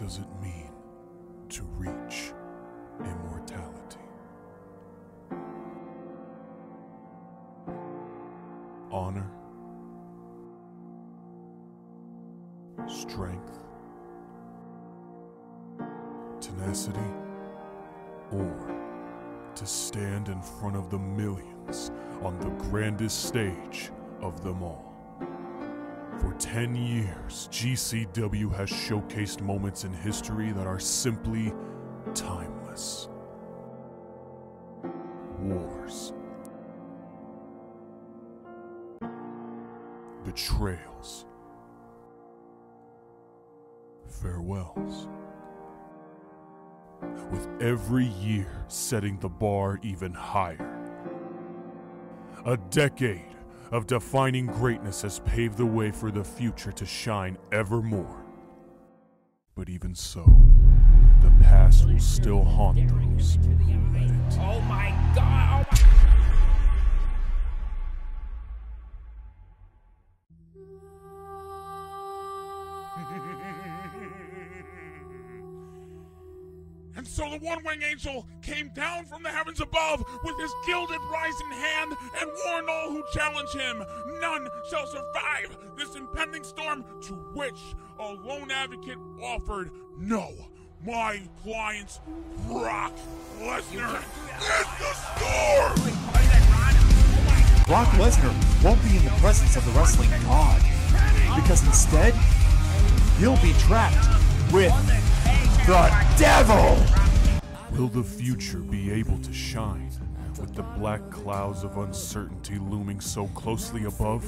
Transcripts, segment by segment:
Does it mean to reach immortality? Honor, strength, tenacity, or to stand in front of the millions on the grandest stage of them all. For 10 years, GCW has showcased moments in history that are simply timeless. Wars, betrayals, farewells. With every year setting the bar even higher. A decade of defining greatness has paved the way for the future to shine ever more. But even so, the past will still haunt those who let it. Oh my god! Oh my And angel came down from the heavens above with his gilded rising hand and warned all who challenge him none shall survive this impending storm, to which a lone advocate offered no. My client's Brock Lesnar is the storm! Brock Lesnar won't be in the presence of the wrestling god, because instead, he'll be trapped with the devil! Will the future be able to shine with the black clouds of uncertainty looming so closely above?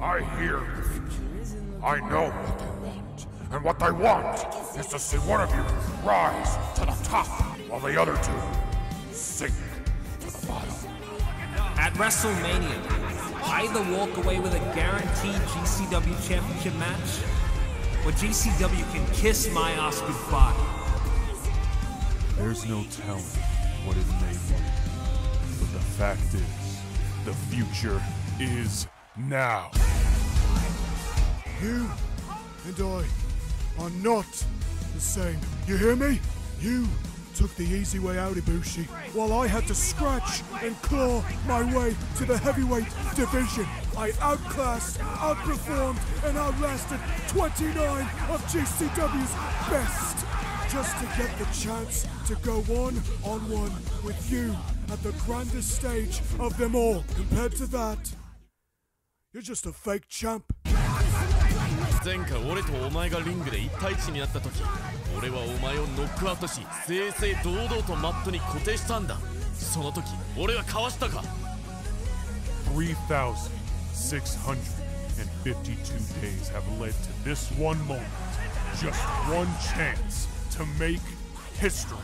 I hear the. I know what they want. And what they want is to see one of you rise to the top while the other two sink to the bottom. At WrestleMania, either walk away with a guaranteed GCW championship match, or GCW can kiss my ass goodbye. There's no telling what it may be. But the fact is, the future is now. You and I are not the same. You hear me? You took the easy way out, Ibushi, while I had to scratch and claw my way to the heavyweight division. I outclassed, outperformed, and outlasted 29 of GCW's best just to get the chance to go one on one with you at the grandest stage of them all. Compared to that, you're just a fake champ. 前回俺とお前がリングで1対1になった時俺はお前をノックアウトし正々堂々とマットに固定したんだその時俺はかわしたか3,652 days have led to this one moment. Just one chance to make history.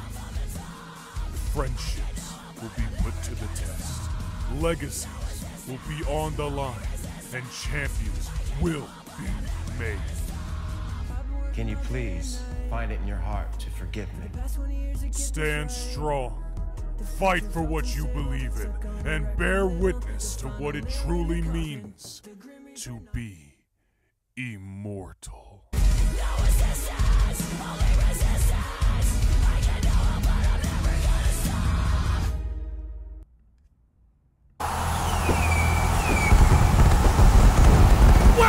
Friendships will be put to the test. Legacies will be on the line. And champions will be made. Can you please find it in your heart to forgive me? Stand strong. Fight for what you believe in, and bear witness to what it truly means to be immortal.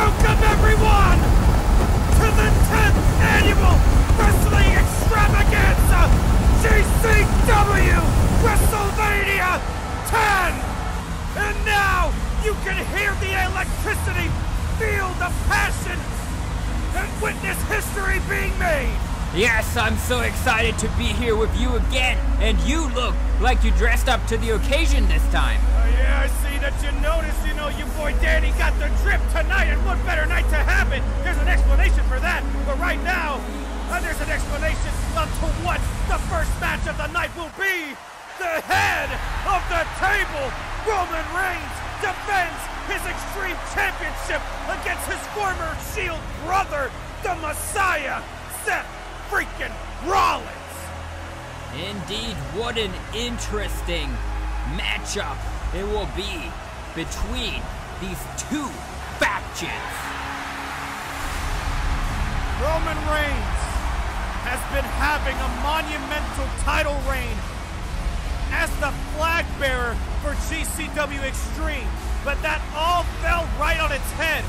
Welcome everyone to the 10th annual Wrestling Extravaganza GCW WrestleMania 10! And now you can hear the electricity, feel the passion, and witness history being made! Yes, I'm so excited to be here with you again, and you look like you dressed up to the occasion this time. Oh yeah, I see that you noticed, you know, your boy Danny got the drip tonight, and what better night to have it? There's an explanation for that, but right now, uh, there's an explanation of to what the first match of the night will be. The head of the table, Roman Reigns, defends his Extreme Championship against his former Shield brother, the Messiah, Seth freaking Rollins. Indeed, what an interesting matchup it will be between these two factions. Roman Reigns has been having a monumental title reign as the flag bearer for GCW Extreme, but that all fell right on its head.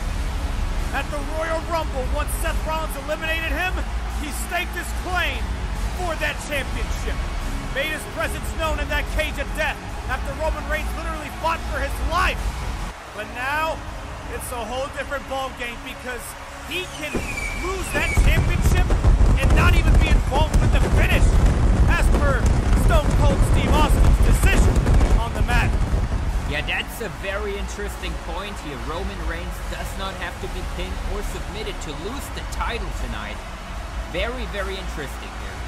At the Royal Rumble, once Seth Rollins eliminated him, he staked his claim for that championship. Made his presence known in that cage of death after Roman Reigns literally fought for his life. But now, it's a whole different ballgame because he can lose that championship and not even be involved with the finish, as per Stone Cold Steve Austin's decision on the mat. Yeah, that's a very interesting point here. Roman Reigns does not have to be pinned or submitted to lose the title tonight. Very, very interesting here.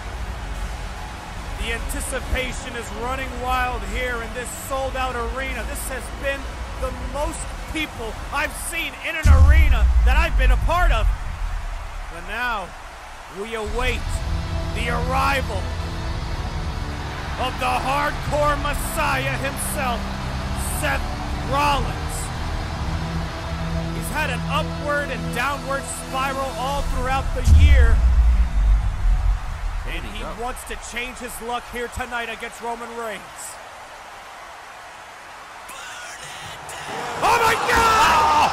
The anticipation is running wild here in this sold out arena. This has been the most people I've seen in an arena that I've been a part of. But now, we await the arrival of the hardcore messiah himself, Seth Rollins. He's had an upward and downward spiral all throughout the year. And he wants to change his luck here tonight against Roman Reigns. Oh my God!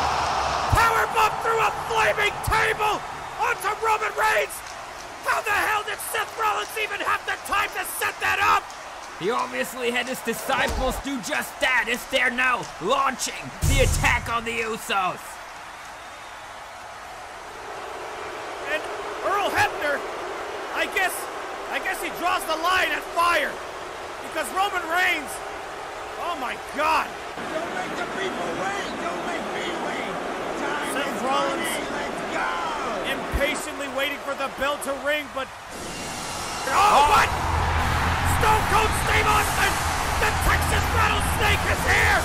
Power bomb through a flaming table onto Roman Reigns. How the hell did Seth Rollins even have the time to set that up? He obviously had his disciples do just that as they're now launching the attack on the Usos. And Earl Hebner, I guess, I guess he draws the line at fire because Roman Reigns. Oh my God! Don't make the people wait! Don't make me wait! Time Seth is Rollins. money, let's go! impatiently waiting for the bell to ring, but. Oh, oh, what? Stone Cold Steve Austin! The Texas Rattlesnake is here!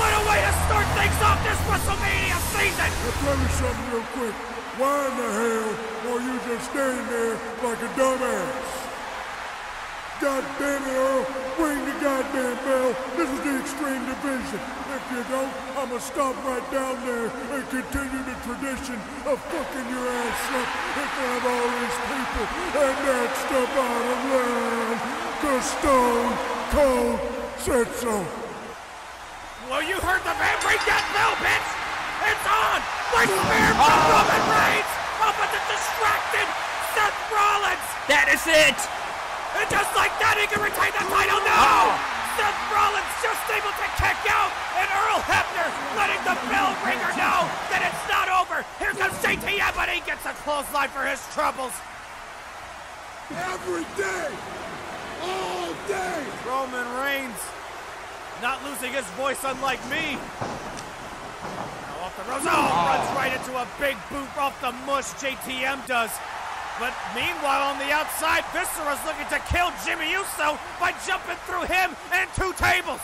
What a way to start things off this WrestleMania season! I'll tell you something real quick. Why in the hell are you just standing there like a dumbass? God damn it, Earl. Ring the goddamn bell. This is the Extreme Division. If you don't, I'ma stop right down there and continue the tradition of fucking your ass up in front of all these people. And that's the bottom line. Cause Stone Cold said so. Well, you heard the man ring that bell, bitch! It's on! Like spear from Roman Reigns! Up at the distracted Seth Rollins! That is it! And just like that, he can retain the title now! Oh. Seth Rollins just able to kick out, and Earl Hebner letting the bell ringer know that it's not over. Here comes JTM, but he gets a clothesline for his troubles. Every day. All day. Roman Reigns not losing his voice, unlike me. Now off the ropes. Oh, runs right into a big boot off the mush. JTM does. But meanwhile, on the outside, Viscera's looking to kill Jimmy Uso by jumping through him and two tables.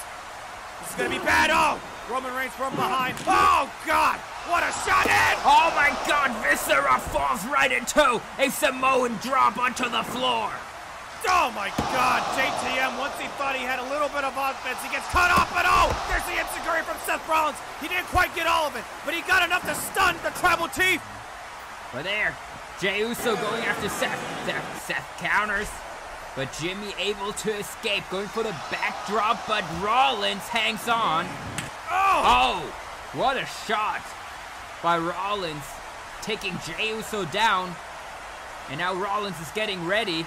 This is gonna be bad. Oh, Roman Reigns from behind. Oh God, what a shot in! Oh my god, Viscera falls right into a Samoan drop onto the floor. Oh my God, JTM, once he thought he had a little bit of offense, he gets cut off, but oh, there's the Enzuigiri from Seth Rollins. He didn't quite get all of it, but he got enough to stun the Tribal Chief. But there, Jey Uso going after Seth. Seth, Seth counters, but Jimmy able to escape, going for the backdrop, but Rollins hangs on. Oh! Oh, what a shot by Rollins, taking Jey Uso down. And now Rollins is getting ready.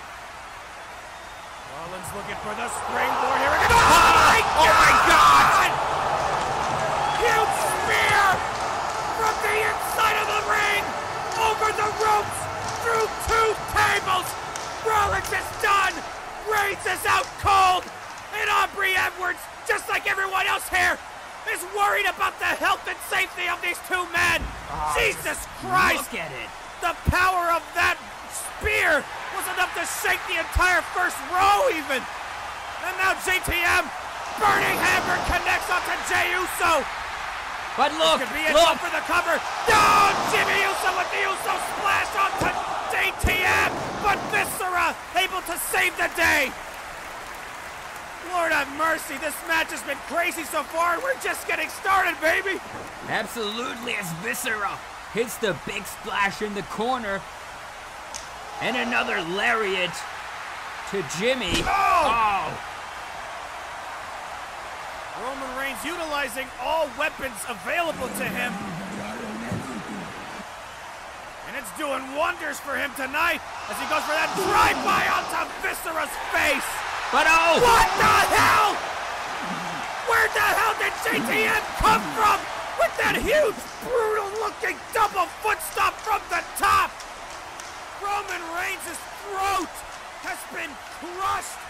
Rollins looking for the springboard here. Oh, oh my God! Oh my God! Huge spear from the inside of the ring, over the ropes, through two tables. Rollins is done. Reigns is out cold, and Aubrey Edwards, just like everyone else here, is worried about the health and safety of these two men. Ah, Jesus Christ! Look at it. The power of that spear was enough to shake the entire first row even. And now JTM, Burning Hammer connects onto Jey Uso. But look, Could be it look. for the cover. No, Jimmy Uso with the Uso splash onto JTM, but Viscera able to save the day. Lord have mercy, this match has been crazy so far, and we're just getting started, baby. Absolutely, as Viscera hits the big splash in the corner. And another lariat to Jimmy. Oh! oh. Roman Reigns utilizing all weapons available to him. It's doing wonders for him tonight as he goes for that drive-by onto Viscera's face. But oh! What the hell? Where the hell did JTM come from with that huge, brutal-looking double foot stomp from the top? Roman Reigns' throat has been crushed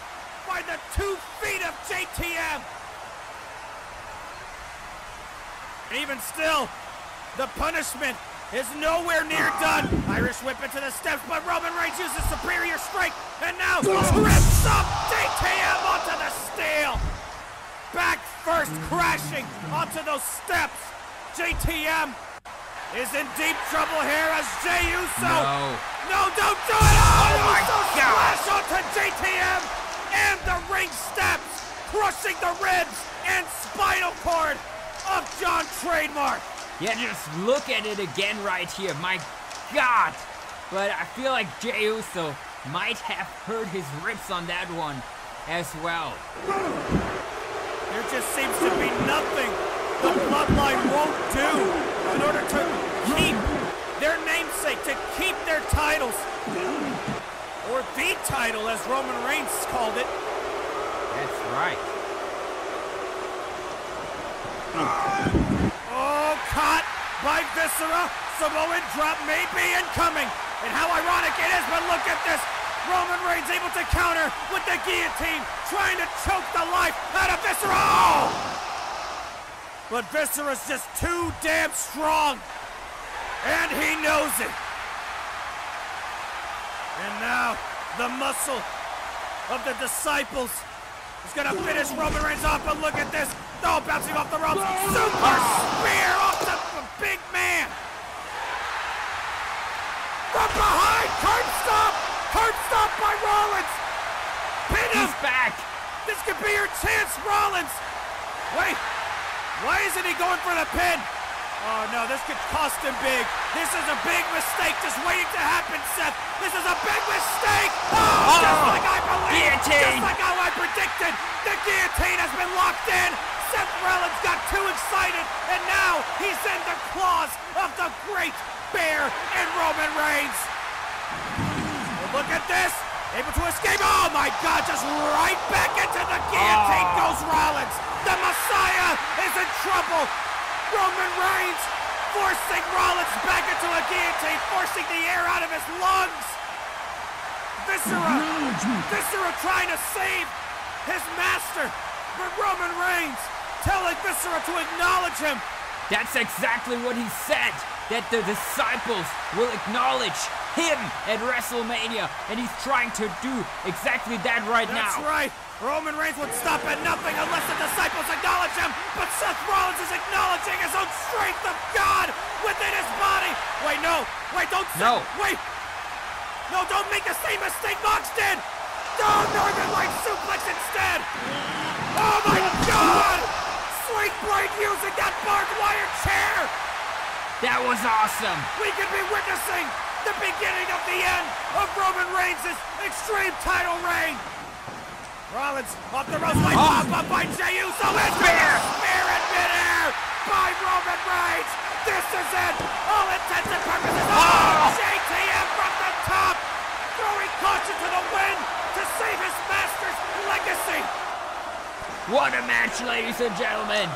by the two feet of JTM. And even still, the punishment is nowhere near done. Irish whip into the steps, but Roman Reigns uses superior strength, and now trips up JTM onto the steel. Back first, crashing onto those steps. JTM is in deep trouble here as Jey Uso. No. No, don't do it! Oh, Oh my Uso God. splash onto JTM and the ring steps, crushing the ribs and spinal cord of John Trademark. Yeah, just look at it again right here. My God. But I feel like Jey Uso might have hurt his ribs on that one as well. There just seems to be nothing the bloodline won't do in order to keep their namesake, to keep their titles. Or the title, as Roman Reigns called it. That's right. Ah. Caught by Viscera. Samoan drop may be incoming. And how ironic it is, but look at this. Roman Reigns able to counter with the guillotine, trying to choke the life out of Viscera. Oh! But Viscera's just too damn strong. And he knows it. And now, the muscle of the disciples is gonna finish Roman Reigns off, but look at this. Oh, bouncing off the ropes. Super spear off the the big man. From behind, curb stop. Curb stop by Rollins. Pin him. He's back. This could be your chance, Rollins. Wait, why isn't he going for the pin? Oh no, this could cost him big. This is a big mistake just waiting to happen, Seth. This is a big mistake. Oh, oh. just Oh, like I believed. guillotine. Just like how I predicted. The guillotine has been locked in. Seth Rollins got too excited, and now he's in the claws of the great bear and Roman Reigns. Look at this. Able to escape. Oh my God, just right back into the guillotine Oh. goes Rollins. The Messiah is in trouble. Roman Reigns forcing Rollins back into a guillotine, forcing the air out of his lungs. Viscera, Viscera trying to save his master, but Roman Reigns telling Viscera to acknowledge him. That's exactly what he said. That the disciples will acknowledge him at WrestleMania, and he's trying to do exactly that right That's now. That's right. Roman Reigns would stop at nothing unless the disciples acknowledge him. But Seth Rollins is acknowledging his own strength of God within his body. Wait, no. Wait, don't. No. Wait. No, don't make the same mistake Mox did. No, Northern Light suplex instead. Oh my God! Sweet Blade using that barbed wire chair. That was awesome. We could be witnessing the beginning of the end of Roman Reigns' extreme title reign. Rollins off the ropes by ah. Oh. up by Jey Uso and Spear. spear in midair by Roman Reigns. This is it. All intents and purposes. Oh, ah. JTM from the top, throwing caution to the wind to save his master's legacy. What a match, ladies and gentlemen.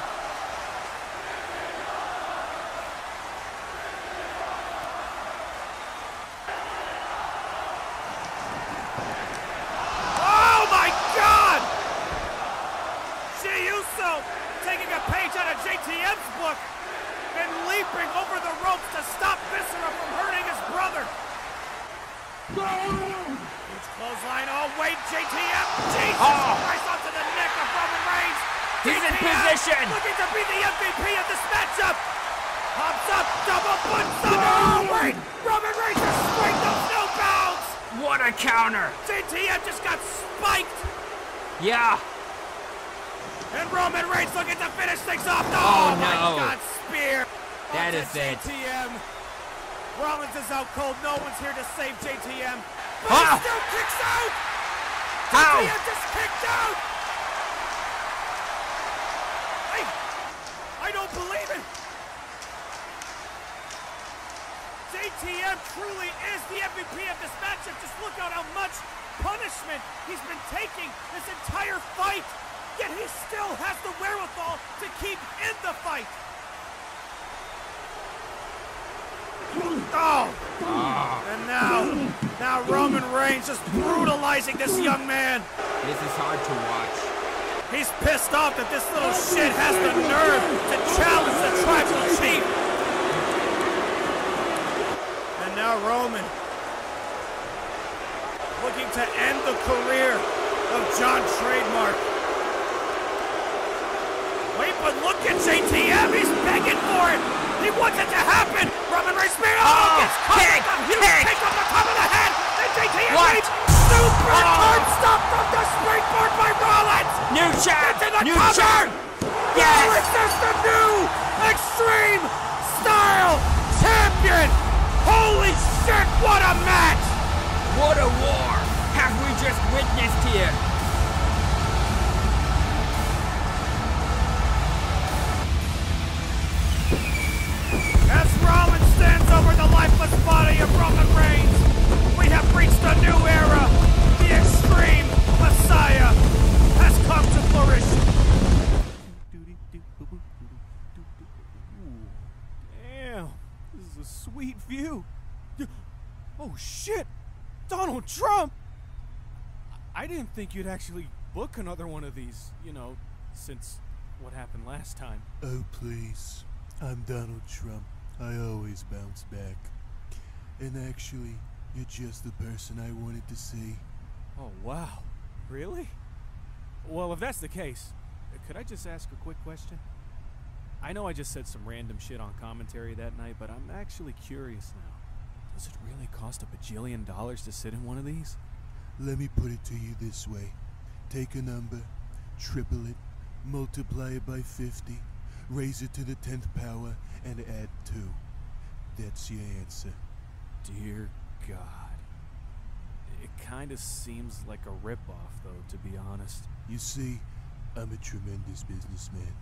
You'd actually book another one of these, you know, since what happened last time. Oh, please. I'm Donald Trump. I always bounce back. And actually, you're just the person I wanted to see. Oh wow, really? Well, if that's the case, could I just ask a quick question? I know I just said some random shit on commentary that night, but I'm actually curious now. Does it really cost a bajillion dollars to sit in one of these? Let me put it to you this way take a number, triple it, multiply it by 50, raise it to the 10th power, and add 2. That's your answer. Dear God. It kind of seems like a ripoff, though, to be honest. You see, I'm a tremendous businessman.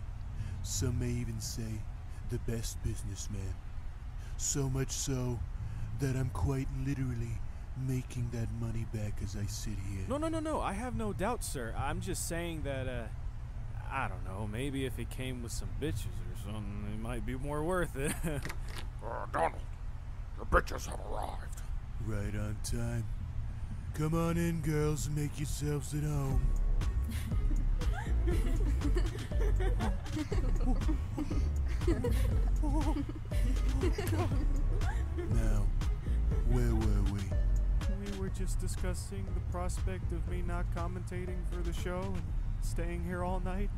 Some may even say the best businessman. So much so that I'm quite literally making that money back as I sit here. No, no, no, no. I have no doubt, sir. I'm just saying that, uh, I don't know. Maybe if it came with some bitches or something, it might be more worth it. Uh, Donald, the bitches have arrived. Right on time. Come on in, girls, and make yourselves at home. Now, where were we? We were just discussing the prospect of me not commentating for the show and staying here all night.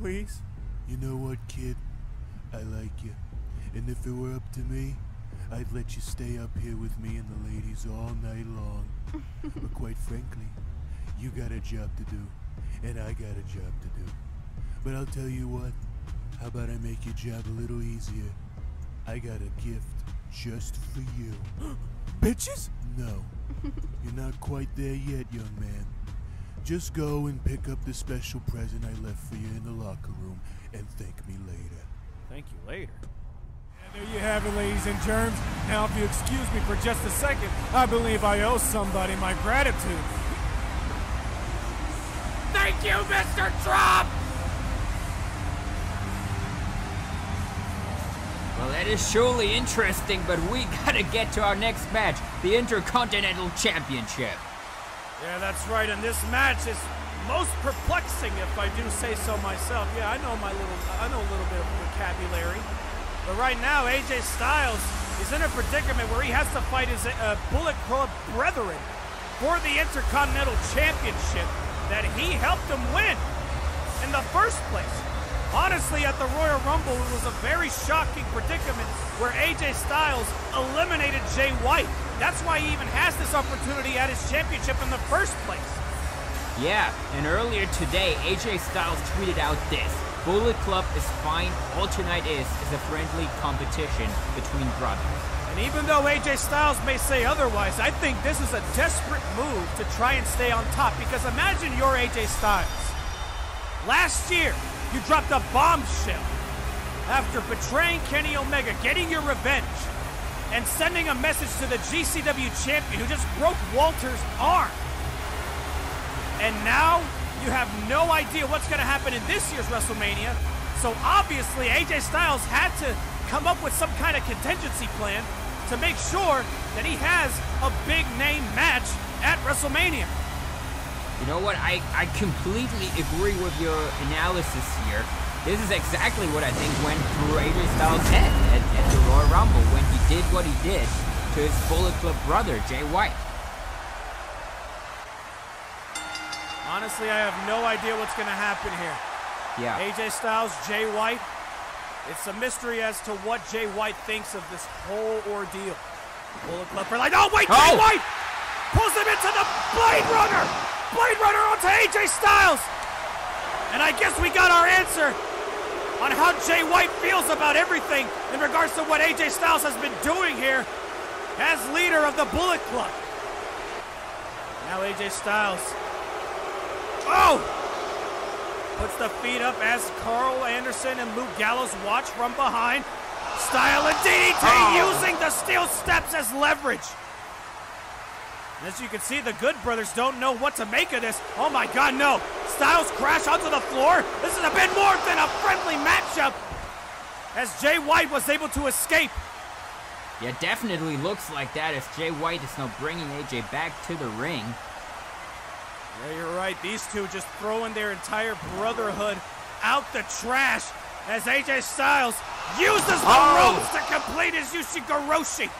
Please? You know what, kid? I like you. And if it were up to me, I'd let you stay up here with me and the ladies all night long. but quite frankly, you got a job to do, and I got a job to do. But I'll tell you what, how about I make your job a little easier? I got a gift just for you. Bitches? No, you're not quite there yet, young man. Just go and pick up the special present I left for you in the locker room and thank me later. Thank you later. And there you have it, ladies and germs. Now, if you excuse me for just a second, I believe I owe somebody my gratitude. Thank you, Mr. Trump! Well, that is surely interesting, but we gotta get to our next match the Intercontinental Championship. Yeah, that's right. And this match is most perplexing, if I do say so myself. Yeah, I know my little, I know a little bit of vocabulary. But right now, AJ Styles is in a predicament where he has to fight his uh, Bullet Club brethren for the Intercontinental Championship that he helped him win in the first place. Honestly, at the Royal Rumble, it was a very shocking predicament where AJ Styles eliminated Jay White. That's why he even has this opportunity at his championship in the first place. Yeah, and earlier today, AJ Styles tweeted out this Bullet Club is fine, all tonight is is a friendly competition between brothers. And even though AJ Styles may say otherwise, I think this is a desperate move to try and stay on top because imagine you're AJ Styles. Last year, you dropped a bombshell after betraying Kenny Omega, getting your revenge, and sending a message to the GCW champion who just broke Walter's arm. And now you have no idea what's going to happen in this year's WrestleMania. So obviously, AJ Styles had to come up with some kind of contingency plan to make sure that he has a big name match at WrestleMania. You know what? I, I completely agree with your analysis here. This is exactly what I think went through AJ Styles' head at, at the Royal Rumble when he did what he did to his Bullet Club brother, Jay White. Honestly, I have no idea what's going to happen here. Yeah. AJ Styles, Jay White. It's a mystery as to what Jay White thinks of this whole ordeal. Bullet Club for like, oh wait, Jay Oh! White pulls him into the Blade Runner. Blade Runner onto AJ Styles. And I guess we got our answer on how Jay White feels about everything in regards to what AJ Styles has been doing here as leader of the Bullet Club. Now AJ Styles. Oh! Puts the feet up as Karl Anderson and Luke Gallows watch from behind. Style and DDT Oh. using the steel steps as leverage. As you can see, the Good Brothers don't know what to make of this. Oh my god, no. Styles crash onto the floor. This is a bit more than a friendly matchup. As Jay White was able to escape. Yeah, definitely looks like that as Jay White is now bringing AJ back to the ring. Yeah, you're right. These two just throwing their entire brotherhood out the trash as AJ Styles uses the Oh. ropes to complete his Ushigoroshi.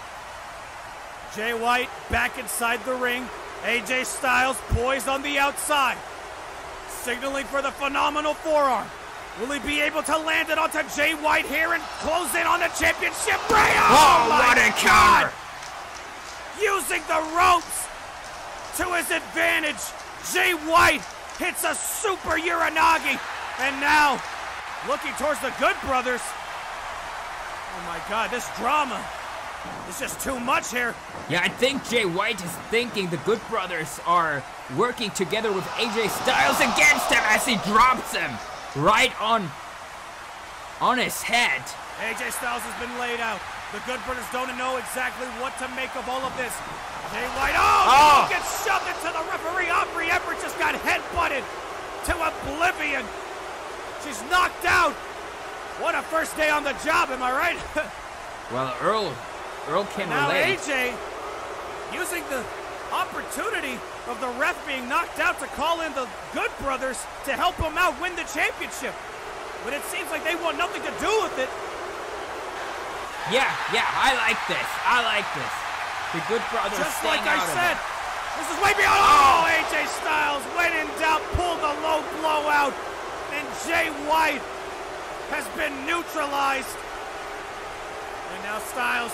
Jay White back inside the ring. AJ Styles poised on the outside, signaling for the phenomenal forearm. Will he be able to land it onto Jay White here and close in on the championship? Bray! Oh, oh, my what a counter! Using the ropes to his advantage. Jay White hits a super Uranage. And now, looking towards the Good Brothers. Oh my god, this drama is just too much here. Yeah, I think Jay White is thinking the Good Brothers are working together with AJ Styles against him as he drops him right on on his head. AJ Styles has been laid out. The Good Brothers don't know exactly what to make of all of this. Jay White, oh, Oh. he gets shoved into the referee. Aubrey Edwards just got headbutted to oblivion. She's knocked out. What a first day on the job, am I right? Well, Earl Earl can now relate. AJ using the opportunity of the ref being knocked out to call in the Good Brothers to help him out win the championship. But it seems like they want nothing to do with it. Yeah, yeah, I like this. I like this. The Good Brothers Just like I said, this is way beyond. Oh, AJ Styles, when in doubt, pulled the low blow out, and Jay White has been neutralized. And now Styles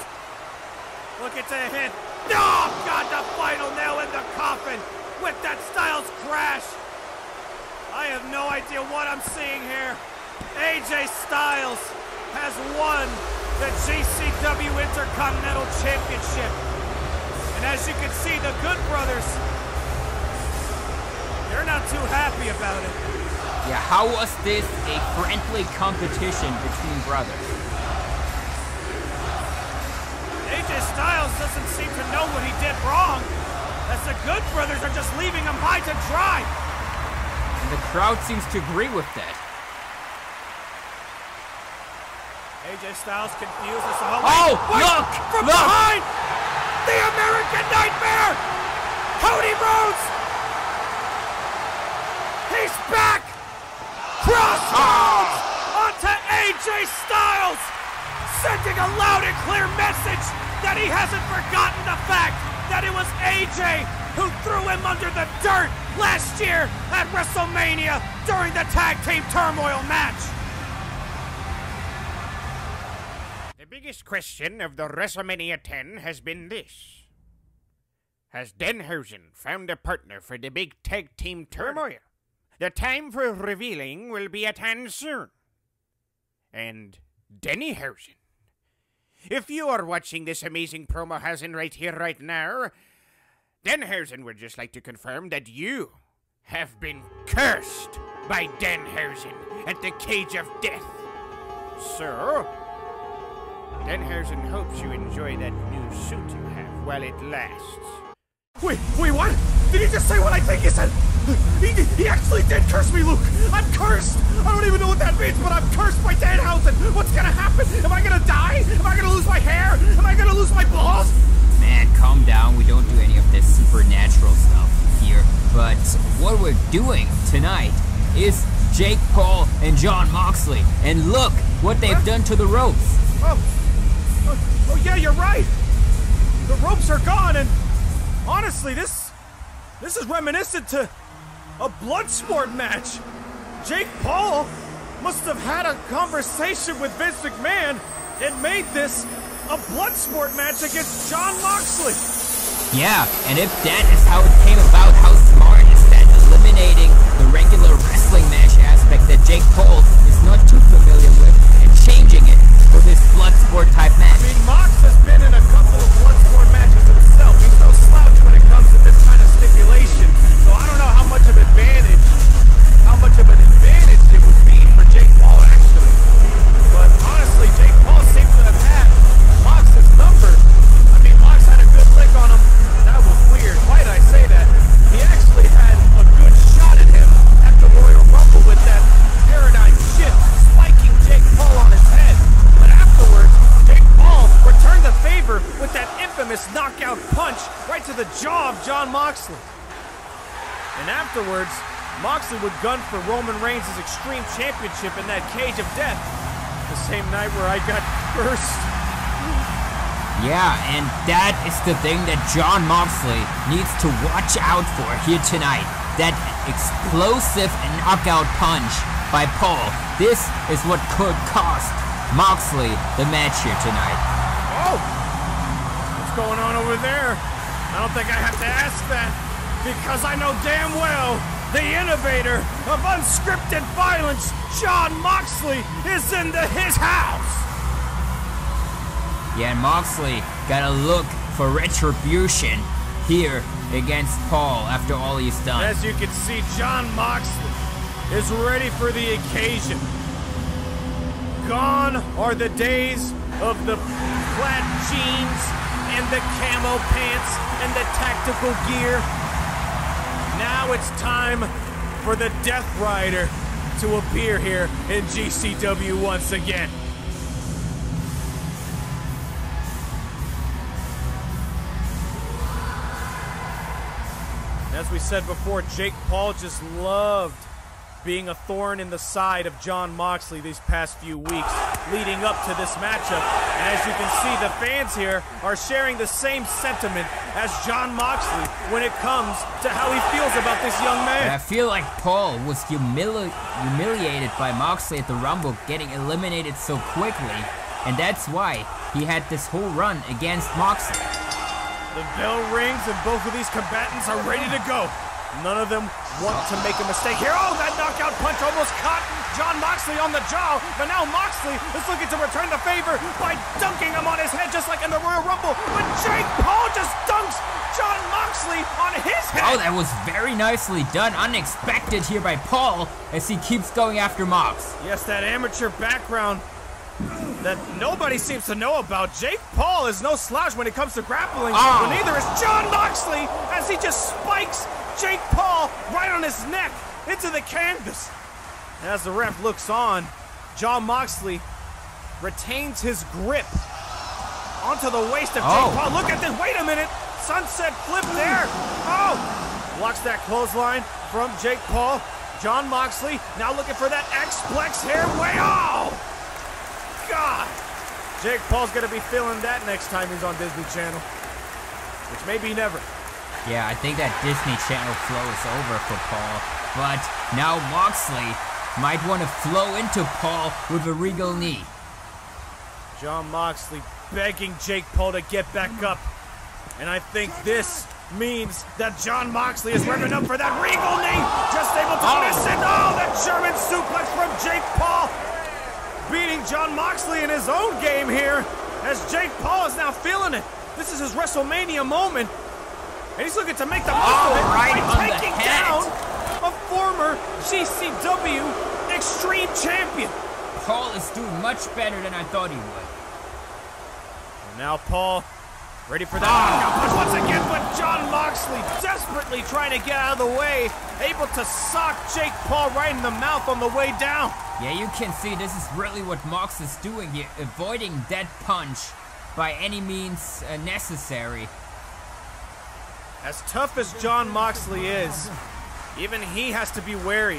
looking to hit. Oh, God, the final nail in the coffin with that Styles crash. I have no idea what I'm seeing here. AJ Styles has won the GCW Intercontinental Championship. And as you can see, the Good Brothers, they're not too happy about it. Yeah, how was this a friendly competition between brothers? AJ Styles doesn't seem to know what he did wrong, as the Good Brothers are just leaving him high to dry. And the crowd seems to agree with that. AJ Styles confused as to how. Oh, look, From look. behind! The American Nightmare! Cody Rhodes! He's back! Crossroads onto AJ Styles! Sending a loud and clear message that he hasn't forgotten the fact that it was AJ who threw him under the dirt last year at WrestleMania during the tag team turmoil match. The biggest question of the WrestleMania 10 has been this Has Danhausen found a partner for the big tag team turmoil? The time for revealing will be at hand soon. And Dennyhausen, if you are watching this amazing promo housing right here, right now, Danhausen would just like to confirm that you have been cursed by Danhausen at the Cage of Death. So, Danhausen hopes you enjoy that new suit you have while it lasts. Wait, wait, what? Did he just say what I think he said? He, he actually did curse me, Luke. I'm cursed. I don't even know what that means, but I'm cursed by Danhausen. What's gonna happen? Am I gonna die? Am I gonna lose my hair? Am I gonna lose my balls? Man, calm down. We don't do any of this supernatural stuff here. But what we're doing tonight is Jake Paul and Jon Moxley. And look what they've done to the ropes. Oh, oh, oh yeah, you're right. The ropes are gone, and honestly, this this is reminiscent to a blood sport match. Jake Paul must have had a conversation with Vince McMahon and made this a blood sport match against Jon Moxley. Yeah, and if that is how it came about, how smart is that? Eliminating the regular wrestling match aspect that Jake Paul is not too familiar with and changing it for this blood sport type match. I mean, Mox has been in a couple of favor with that infamous knockout punch right to the jaw of Jon Moxley. And afterwards, Moxley would gun for Roman Reigns' Extreme Championship in that cage of death. The same night where I got cursed. Yeah, and that is the thing that Jon Moxley needs to watch out for here tonight. That explosive knockout punch by Paul. This is what could cost Moxley the match here tonight. Oh! What's going on over there? I don't think I have to ask that because I know damn well the innovator of unscripted violence, Jon Moxley, is in the, his house. Yeah, and Moxley gotta look for retribution here against Paul after all he's done. As you can see, Jon Moxley is ready for the occasion. Gone are the days of the plaid jeans and the camo pants and the tactical gear. Now it's time for the Death Rider to appear here in GCW once again. As we said before, Jake Paul just loved being a thorn in the side of Jon Moxley these past few weeks leading up to this matchup. And as you can see, the fans here are sharing the same sentiment as Jon Moxley when it comes to how he feels about this young man. I feel like Paul was humili- humiliated by Moxley at the Rumble getting eliminated so quickly, and that's why he had this whole run against Moxley. The bell rings and both of these combatants are ready to go. None of them want to make a mistake here. Oh, that knockout punch almost caught Jon Moxley on the jaw, but now Moxley is looking to return the favor by dunking him on his head just like in the Royal Rumble. But Jake Paul just dunks Jon Moxley on his head. Oh, that was very nicely done. Unexpected here by Paul as he keeps going after Mox. Yes, that amateur background that nobody seems to know about. Jake Paul is no slouch when it comes to grappling, Oh. but neither is Jon Moxley as he just spikes Jake Paul right on his neck into the canvas. As the ref looks on, Jon Moxley retains his grip onto the waist of Jake Oh. Paul. Look at this. Wait a minute. Sunset flip there. Oh! Blocks that clothesline from Jake Paul. Jon Moxley now looking for that X-Plex hair way. Oh! God! Jake Paul's gonna be feeling that next time he's on Disney Channel. Which may be never. Yeah, I think that Disney Channel flow is over for Paul. But now Moxley might want to flow into Paul with a regal knee. Jon Moxley begging Jake Paul to get back up. And I think this means that Jon Moxley is revving up for that regal knee. Just able to Oh. miss it. Oh, that German suplex from Jake Paul. Beating Jon Moxley in his own game here. as Jake Paul is now feeling it. This is his WrestleMania moment. And he's looking to make the most Oh, of it right by taking down a former GCW Extreme Champion. Paul is doing much better than I thought he would. And now Paul ready for that knockout punch once again, but Jon Moxley desperately trying to get out of the way, able to sock Jake Paul right in the mouth on the way down. Yeah, you can see this is really what Mox is doing here, avoiding that punch by any means uh, necessary. As tough as Jon Moxley is, even he has to be wary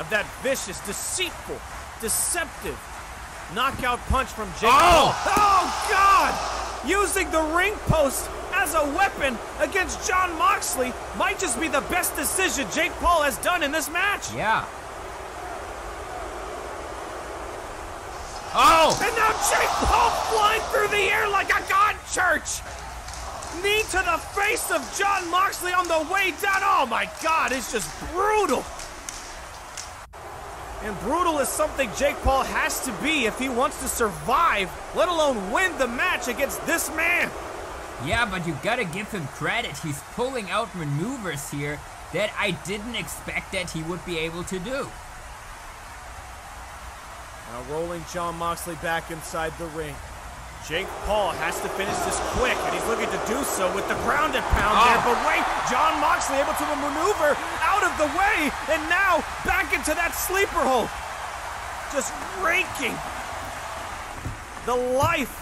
of that vicious, deceitful, deceptive knockout punch from Jake Oh! Paul. Oh, God! Using the ring post as a weapon against Jon Moxley might just be the best decision Jake Paul has done in this match. Yeah. Oh! oh! And now Jake Paul flying through the air like a god church. Knee to the face of Jon Moxley on the way down. Oh my god, it's just brutal. And brutal is something Jake Paul has to be if he wants to survive, let alone win the match against this man. Yeah, but you gotta give him credit. He's pulling out maneuvers here that I didn't expect that he would be able to do. Now rolling Jon Moxley back inside the ring. Jake Paul has to finish this quick, and he's looking to do so with the ground and pound Oh. there. But wait, Jon Moxley able to maneuver out of the way, and now back into that sleeper hold. Just raking the life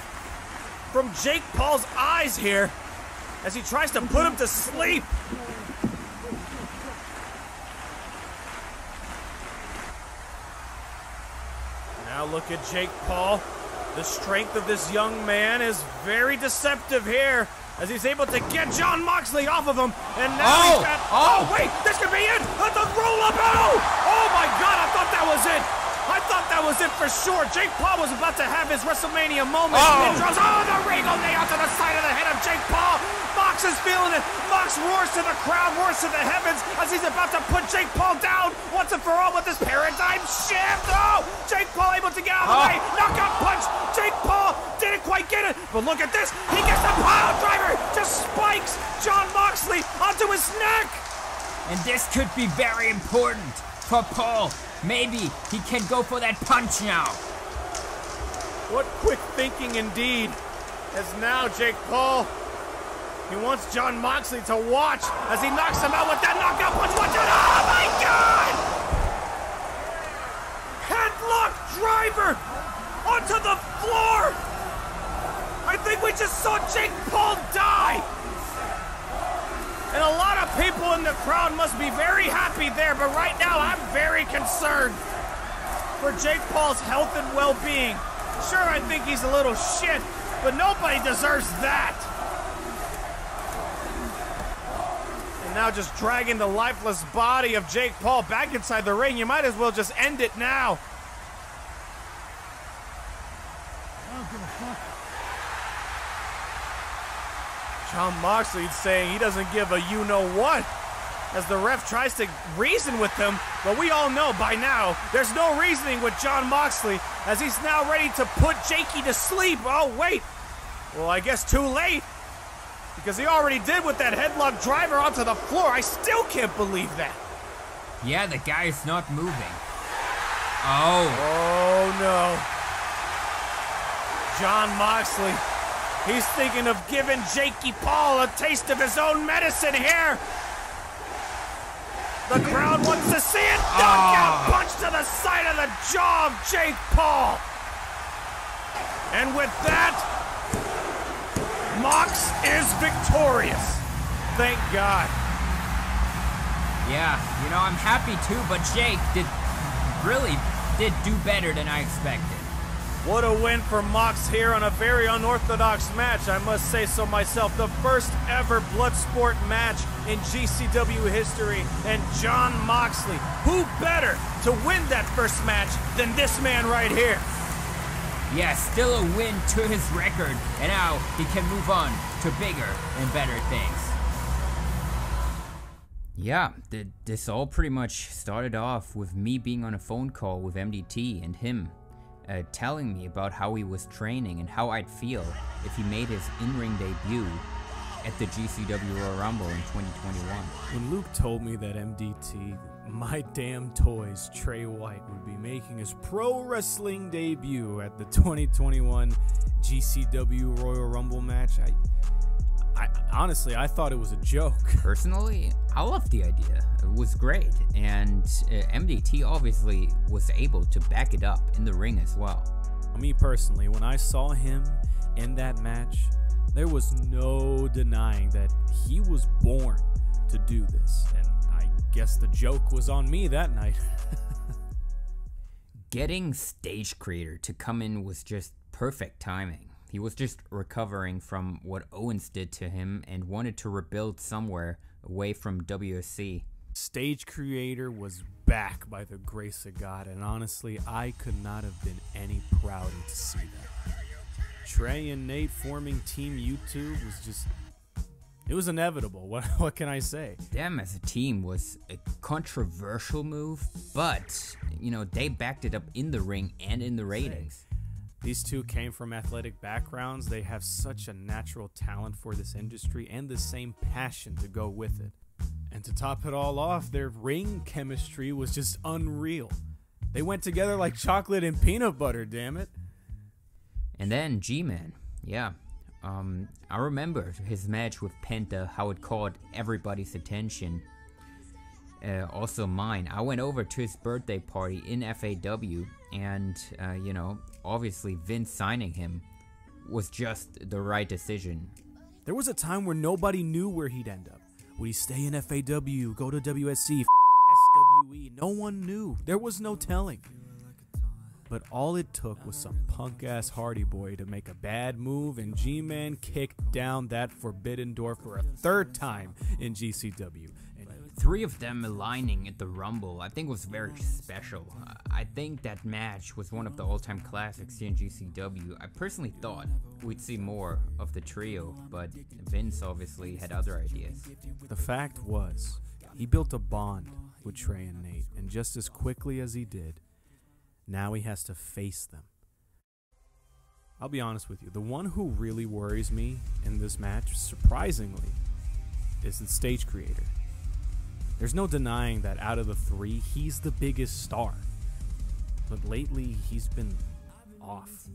from Jake Paul's eyes here as he tries to put him to sleep. Now look at Jake Paul. The strength of this young man is very deceptive here as he's able to get Jon Moxley off of him. And now Oh! he's got. Oh! oh! wait, this could be it! Let the roll up! Oh! Oh my god, I thought that was it! I thought that was it for sure. Jake Paul was about to have his WrestleMania moment. Oh! It draws, oh, the Regal knee onto the side of the head of Jake Paul. Mox is feeling it. Mox roars to the crowd, roars to the heavens as he's about to put Jake Paul down once and for all with this paradigm shift. Oh, Jake Paul able to get out of the Oh. way. Knockout punch. Jake Paul didn't quite get it, but look at this. He gets the pile driver. Just spikes Jon Moxley onto his neck. And this could be very important for Paul. Maybe he can go for that punch now. What quick thinking indeed. As now Jake Paul, he wants Jon Moxley to watch as he knocks him out with that knockout punch. Watch it. Oh my God! Headlock driver onto the floor. I think we just saw Jake Paul die. And a lot of people in the crowd must be very happy there, but right now I'm very concerned for Jake Paul's health and well-being. Sure, I think he's a little shit, but nobody deserves that. And now just dragging the lifeless body of Jake Paul back inside the ring. You might as well just end it now. Jon Moxley saying he doesn't give a you know what as the ref tries to reason with him, but we all know by now there's no reasoning with Jon Moxley as he's now ready to put Jakey to sleep. Oh, wait. Well, I guess too late because he already did with that headlock driver onto the floor. I still can't believe that. Yeah, the guy's not moving. Oh. Oh, no. Jon Moxley. He's thinking of giving Jakey Paul a taste of his own medicine here. The crowd wants to see it. Ah. Knockout punch to the side of the jaw of Jake Paul. And with that, Mox is victorious. Thank God. Yeah, you know, I'm happy too, but Jake did really did do better than I expected. What a win for Mox here on a very unorthodox match, I must say so myself. The first ever Bloodsport match in GCW history. And Jon Moxley, who better to win that first match than this man right here? Yeah, still a win to his record, and now he can move on to bigger and better things. Yeah, th- this all pretty much started off with me being on a phone call with MDT and him uh, telling me about how he was training and how I'd feel if he made his in ring debut at the GCW Royal Rumble in 2021. When Luke told me that MDT, my damn toys, Trey White, would be making his pro wrestling debut at the 2021 GCW Royal Rumble match, I. I, honestly, I thought it was a joke. Personally, I loved the idea. It was great, and uh, MDT obviously was able to back it up in the ring as well. Me personally, when I saw him in that match, there was no denying that he was born to do this, and guess the joke was on me that night. Getting Stage Creator to come in was just perfect timing. He was just recovering from what Owens did to him and wanted to rebuild somewhere away from WSC. Stage Creator was back by the grace of God, and honestly, I could not have been any prouder to see that. Trey and Nate forming Team YouTube was just. It was inevitable. What, what can I say? Them as a team was a controversial move, but, you know, they backed it up in the ring and in the ratings. These two came from athletic backgrounds. They have such a natural talent for this industry and the same passion to go with it. And to top it all off, their ring chemistry was just unreal. They went together like chocolate and peanut butter, damn it. And then G Man, yeah. Um, I remember his match with Penta, how it caught everybody's attention. Uh, also mine. I went over to his birthday party in FAW, and uh, you know, obviously Vince signing him was just the right decision. There was a time where nobody knew where he'd end up. Would he stay in FAW, go to WSC, SWE? No one knew. There was no telling. But all it took was some punk ass Hardy Boy to make a bad move, and G Man kicked down that forbidden door for a third time in GCW. Three of them aligning at the Rumble, I think was very special. Uh, I think that match was one of the all-time classics in GCW. I personally thought we'd see more of the trio, but Vince obviously had other ideas. The fact was, he built a bond with Trey and Nate, and just as quickly as he did, now he has to face them. I'll be honest with you, the one who really worries me in this match, surprisingly, is the stage creator. There's no denying that out of the three, he's the biggest star. But lately, he's been off.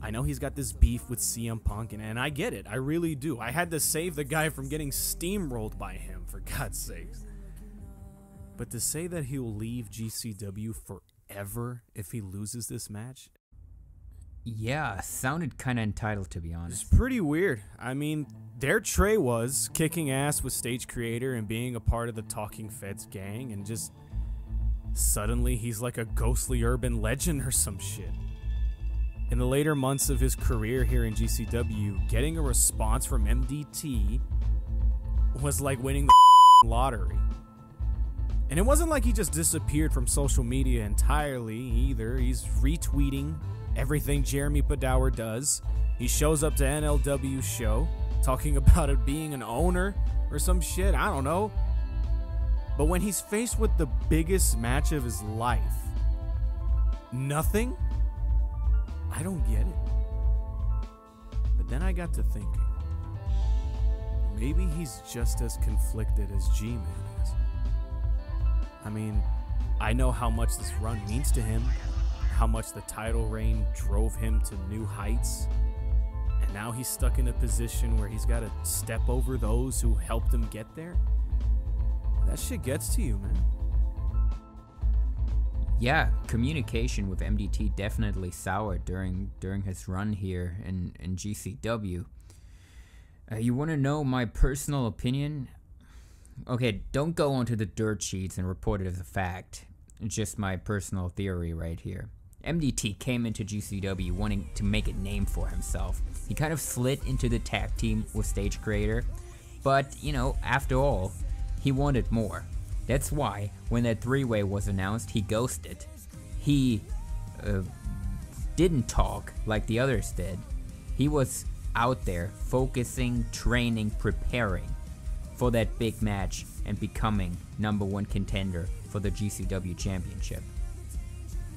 I know he's got this beef with CM Punk, and, and I get it. I really do. I had to save the guy from getting steamrolled by him, for God's sakes. But to say that he'll leave GCW forever if he loses this match, yeah, sounded kind of entitled to be honest. It's pretty weird. I mean, there Trey was kicking ass with stage creator and being a part of the Talking Feds gang, and just suddenly he's like a ghostly urban legend or some shit. In the later months of his career here in GCW, getting a response from MDT was like winning the lottery. And it wasn't like he just disappeared from social media entirely either. He's retweeting everything Jeremy Padawer does. He shows up to NLW's show talking about it being an owner or some shit. I don't know. But when he's faced with the biggest match of his life, nothing? I don't get it. But then I got to thinking maybe he's just as conflicted as G Man. I mean, I know how much this run means to him, how much the title reign drove him to new heights. And now he's stuck in a position where he's got to step over those who helped him get there. That shit gets to you, man. Yeah, communication with MDT definitely soured during during his run here in in GCW. Uh, you want to know my personal opinion? Okay, don't go onto the dirt sheets and report it as a fact. Just my personal theory right here. MDT came into GCW wanting to make a name for himself. He kind of slid into the tag team with Stage Creator, but you know, after all, he wanted more. That's why, when that three way was announced, he ghosted. He uh, didn't talk like the others did. He was out there focusing, training, preparing for that big match and becoming number one contender for the GCW Championship.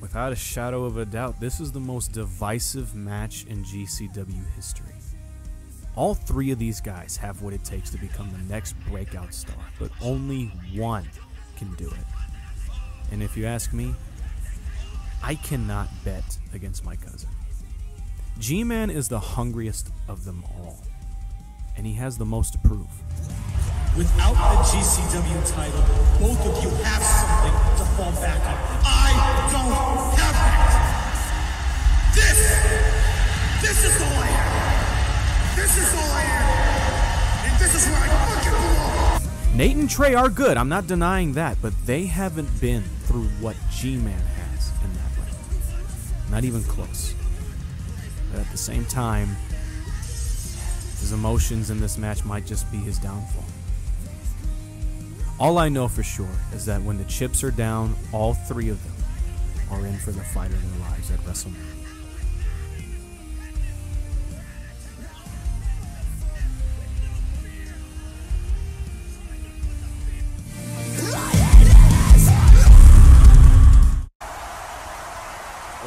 Without a shadow of a doubt, this is the most divisive match in GCW history. All three of these guys have what it takes to become the next breakout star, but only one can do it. And if you ask me, I cannot bet against my cousin. G Man is the hungriest of them all, and he has the most to prove. Without the GCW title, both of you have something to fall back on. I don't have that. This, this is all I have. This is all I have. And this is where I fucking belong. Nate and Trey are good, I'm not denying that, but they haven't been through what G Man has in that way. Not even close. But at the same time, his emotions in this match might just be his downfall. All I know for sure is that when the chips are down, all three of them are in for the fight of their lives at WrestleMania.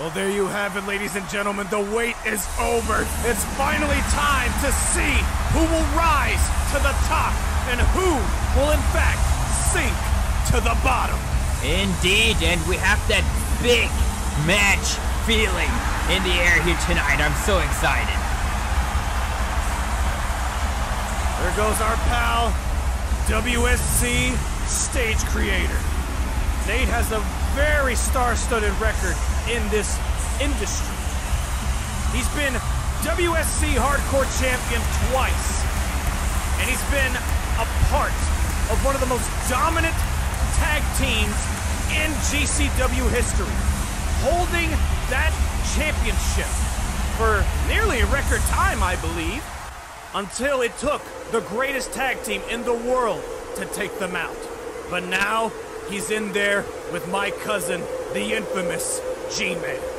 Well, there you have it, ladies and gentlemen. The wait is over. It's finally time to see who will rise to the top and who will, in fact, sink to the bottom. Indeed, and we have that big match feeling in the air here tonight. I'm so excited. There goes our pal, WSC stage creator. Nate has a very star-studded record in this industry. He's been WSC Hardcore Champion twice, and he's been a part of one of the most dominant tag teams in GCW history, holding that championship for nearly a record time, I believe, until it took the greatest tag team in the world to take them out. But now he's in there with my cousin, the infamous G-Man.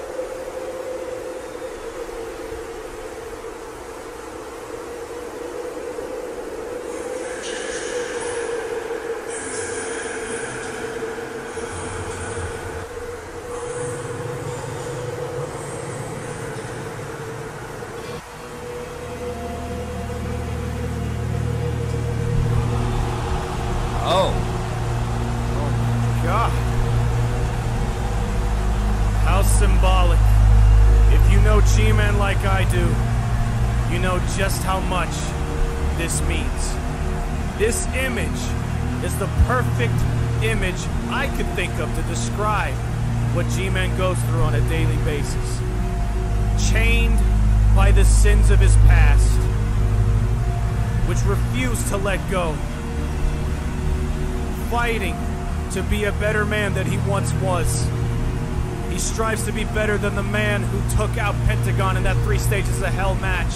Fighting to be a better man than he once was. He strives to be better than the man who took out Pentagon in that three stages of hell match.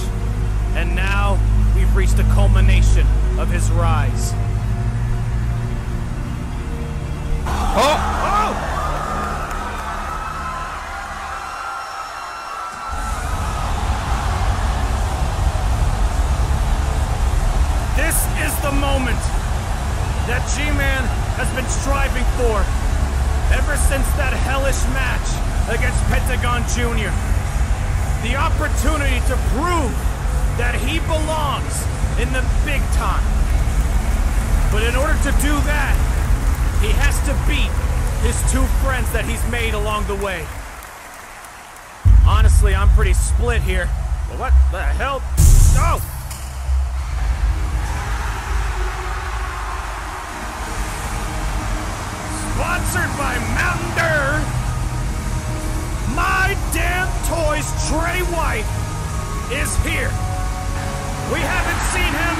And now we've reached the culmination of his rise. To beat his two friends that he's made along the way. Honestly, I'm pretty split here. But what the hell? Oh! Sponsored by Mountain Dew. My Damn Toys Trey White is here. We haven't seen him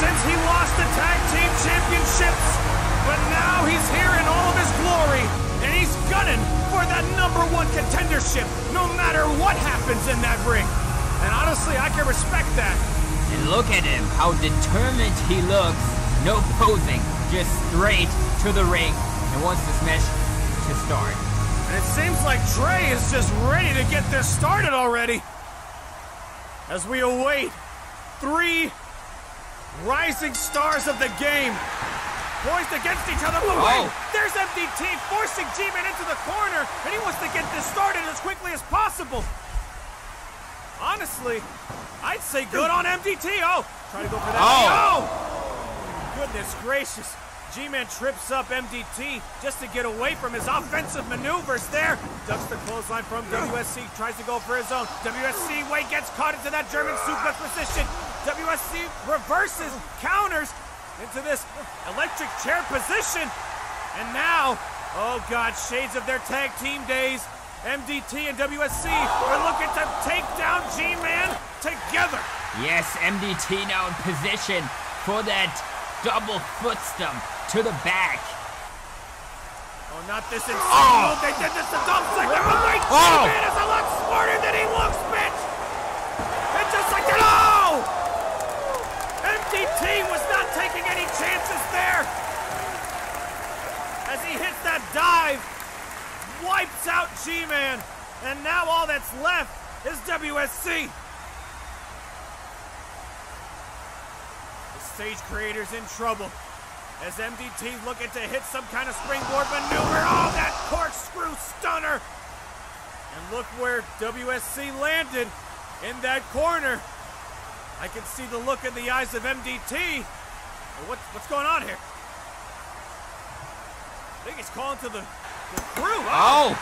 since he lost the tag team championships, but now he's here in all of his glory, and he's gunning for that number one contendership, no matter what happens in that ring. And honestly, I can respect that. And look at him, how determined he looks. No posing, just straight to the ring and wants this match to start. And it seems like Trey is just ready to get this started already. As we await three rising stars of the game poised against each other. But wait, Oh. there's MDT forcing G-Man into the corner, and he wants to get this started as quickly as possible. Honestly, I'd say good on MDT. Oh, try to go for that. Oh. Oh! Goodness gracious. G-Man trips up MDT just to get away from his offensive maneuvers there. Ducks the clothesline from WSC, tries to go for his own. WSC, Wade gets caught into that German suplex position. WSC reverses, counters into this electric chair position. And now, oh God, shades of their tag team days. MDT and WSC are looking to take down G-Man together. Yes, MDT now in position for that double foot stomp to the back. Oh, not this insane move. Oh. They did this to Dolph Ziggler, but oh. wait, Oh. G-Man is a lot smarter than he looks, bitch. And just like that, oh! MDT was not taking any chances there. As he hits that dive, wipes out G-Man, and now all that's left is WSC. The stage creator's in trouble. As MDT looking to hit some kind of springboard maneuver. Oh, that corkscrew stunner! And look where WSC landed in that corner. I can see the look in the eyes of MDT. What, what's going on here? I think he's calling to the, the crew. Oh.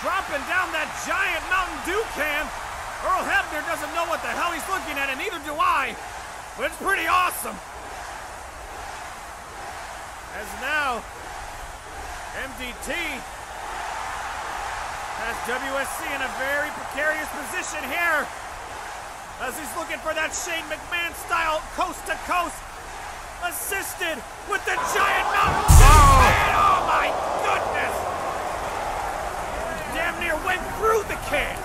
Dropping down that giant Mountain Dew can. Earl Hebner doesn't know what the hell he's looking at, and neither do I. But it's pretty awesome. As now, MDT has WSC in a very precarious position here. As he's looking for that Shane McMahon style coast to coast, assisted with the giant mountain can. Oh my goodness! Damn near went through the can.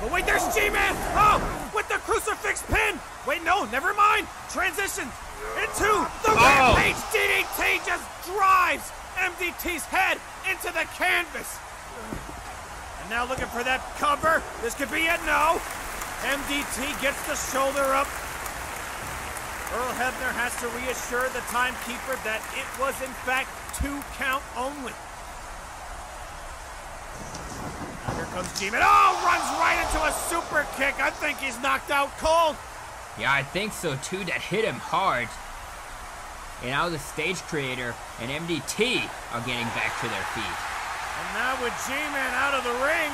But wait, there's G-Man! Oh, with the crucifix pin! Wait, no, never mind! Transition into the Oh. Rampage DDT just drives MDT's head into the canvas! And now looking for that cover. This could be it, no! MDT gets the shoulder up. Earl Hebner has to reassure the timekeeper that it was in fact two count only. Now here comes G-Man. Oh, runs right into a super kick. I think he's knocked out cold. Yeah, I think so too. That hit him hard. And now the stage creator and MDT are getting back to their feet. And now with G-Man out of the ring,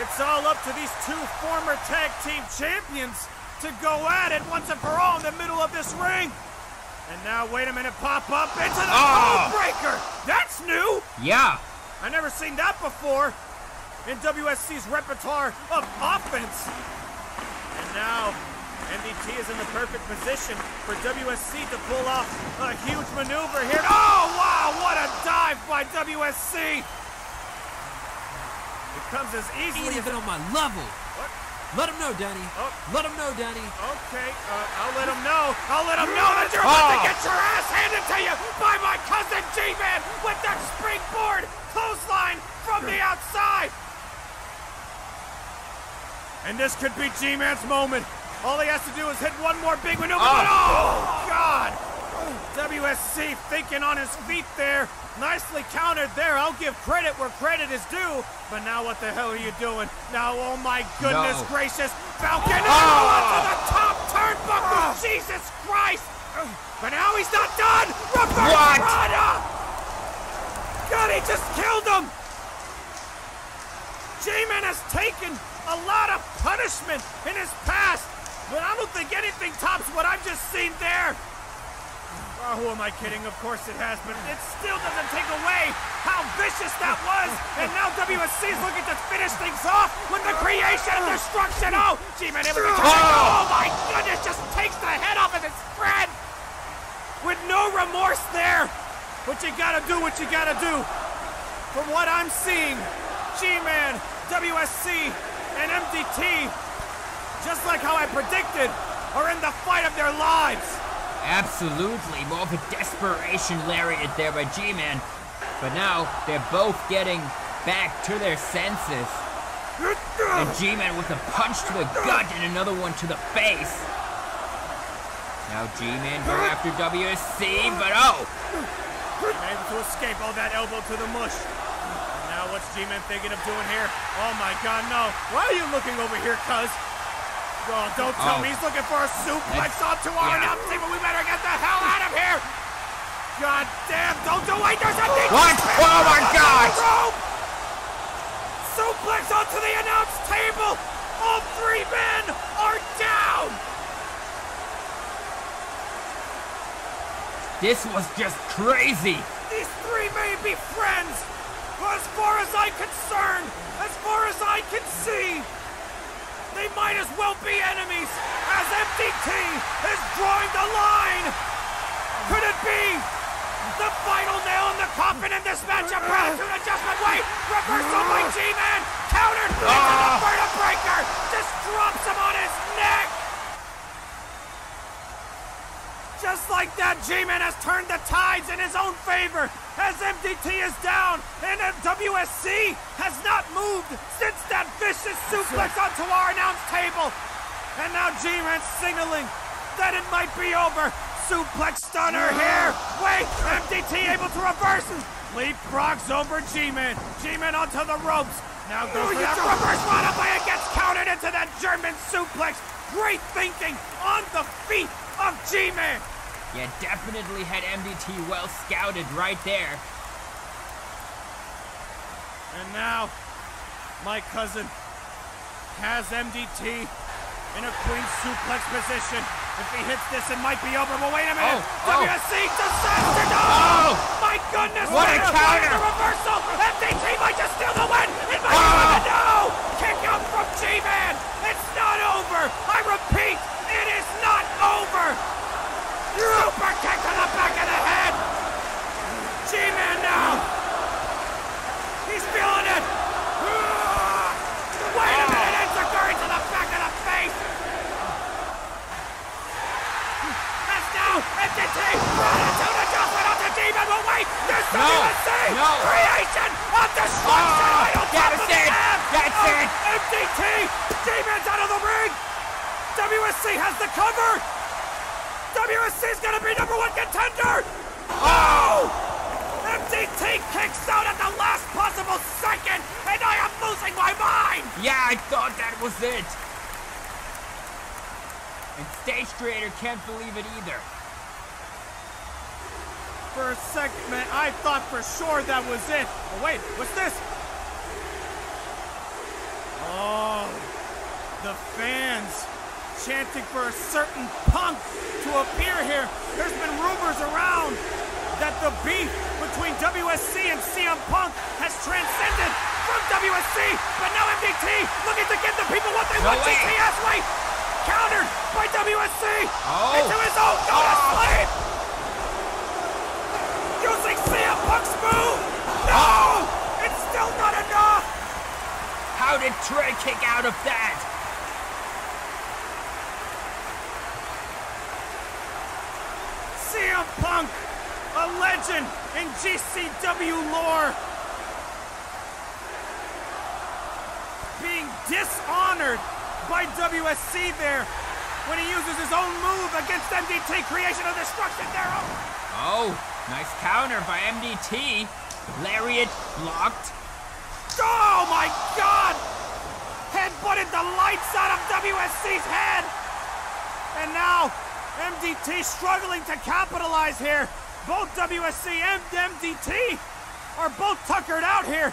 it's all up to these two former tag team champions to go at it once and for all in the middle of this ring. And now, wait a minute, pop up into the ah. Oh. code breaker. That's new. Yeah. I never seen that before in WSC's repertoire of offense. And now, MDT is in the perfect position for WSC to pull off a huge maneuver here. Oh, wow, what a dive by WSC! It comes as easily Ain't as even on my level. Let him know, Danny. Let him know, Danny. Okay, uh, I'll let him know. I'll let him know that you're about to Oh. get your ass handed to you by my cousin G-Man with that springboard clothesline from the outside. And this could be G-Man's moment. All he has to do is hit one more big maneuver. but oh God! WSC thinking on his feet there. Nicely countered there. I'll give credit where credit is due. But now what the hell are you doing? Now, oh my goodness No. gracious. Falcon Oh. oh. onto the top turnbuckle. Ah! Jesus Christ. But now he's not done. Reverse What? God, he just killed him. G-Man has taken a lot of punishment in his past, but I don't think anything tops what I've just seen there. Oh, who am I kidding? Of course it has, but it still doesn't take away how vicious that was. And now WSC is looking to finish things off with the creation of destruction. Oh, G-Man able to Oh my goodness, just takes the head off of his friend with no remorse there. But you gotta do what you gotta do. From what I'm seeing, G-Man, WSC, and MDT, just like how I predicted, are in the fight of their lives. Absolutely, more of a desperation lariat there by G-Man. But now they're both getting back to their senses. And G-Man with a punch to the gut and another one to the face. Now G-Man go after WSC, but oh! Able to escape all that elbow to the mush. Now what's G-Man thinking of doing here? Oh my god, no. Why are you looking over here, cuz? Oh, don't tell Oh. me he's looking for a suplex onto our yeah. announce table. We better get the hell out of here. God damn, don't do it. There's a knee What? Oh my God. Suplex onto the announce table. All three men are down. This was just crazy! These three may be friends, but as far as I'm concerned, as far as I can see, they might as well be enemies as MDT is drawing the line. Could it be the final nail in the coffin in this matchup? Attitude adjustment. Wait, reversal by G-Man. Countered into the ah. Vertebreaker. Just drops him on his neck. Just like that, G-Man has turned the tides in his own favor as MDT is down and WSC has not moved since that vicious suplex onto our announce table. And now G-Man signaling that it might be over. Suplex stunner here. Wait, MDT able to reverse and leapfrogs over G-Man. G-Man onto the ropes. Now goes for that reverse and gets countered into that German suplex. Great thinking on the feet of G-Man. Yeah, definitely had MDT well scouted right there. And now, my cousin has MDT in a queen suplex position. If he hits this, it might be over. But wait a minute. Oh, oh. WSC disaster. No! Oh! My goodness. What a counter. The reversal. MDT might just steal the win. It might Oh! be. No! Kick out from G-Man. It's not over. I repeat, it is not over. Super kick to the back of the head. G-Man now. He's feeling it. Wait a minute, Enziguri to the back of the face. That's now MDT. Attitude adjustment onto G-Man. But wait, there's No, WSC. no. Creation of destruction. Oh, right on top that's of it, that's it. MDT. G-Man's out of the ring. WSC has the cover. WSC is gonna be number one contender. Ah. Oh! MDT kicks out at the last possible second, and I am losing my mind. Yeah, I thought that was it. And Stage Creator can't believe it either. For a second, man, I thought for sure that was it. Oh, wait, what's this? Oh, the fans chanting for a certain punk to appear here. There's been rumors around that the beef between WSC and CM Punk has transcended from WSC, but now MDT looking to give the people what they No want. way. GTS, wait, countered by WSC Oh. into his own go to oh. sleep. Using CM move. No, it's still not enough. How did Trey kick out of that? CM Punk, a legend in GCW lore, being dishonored by WSC there when he uses his own move against MDT, creation of destruction there. Oh, nice counter by MDT. Lariat blocked. oh my God! Headbutted the lights out of WSC's head, and now MDT struggling to capitalize here. Both WSC and MDT are both tuckered out here.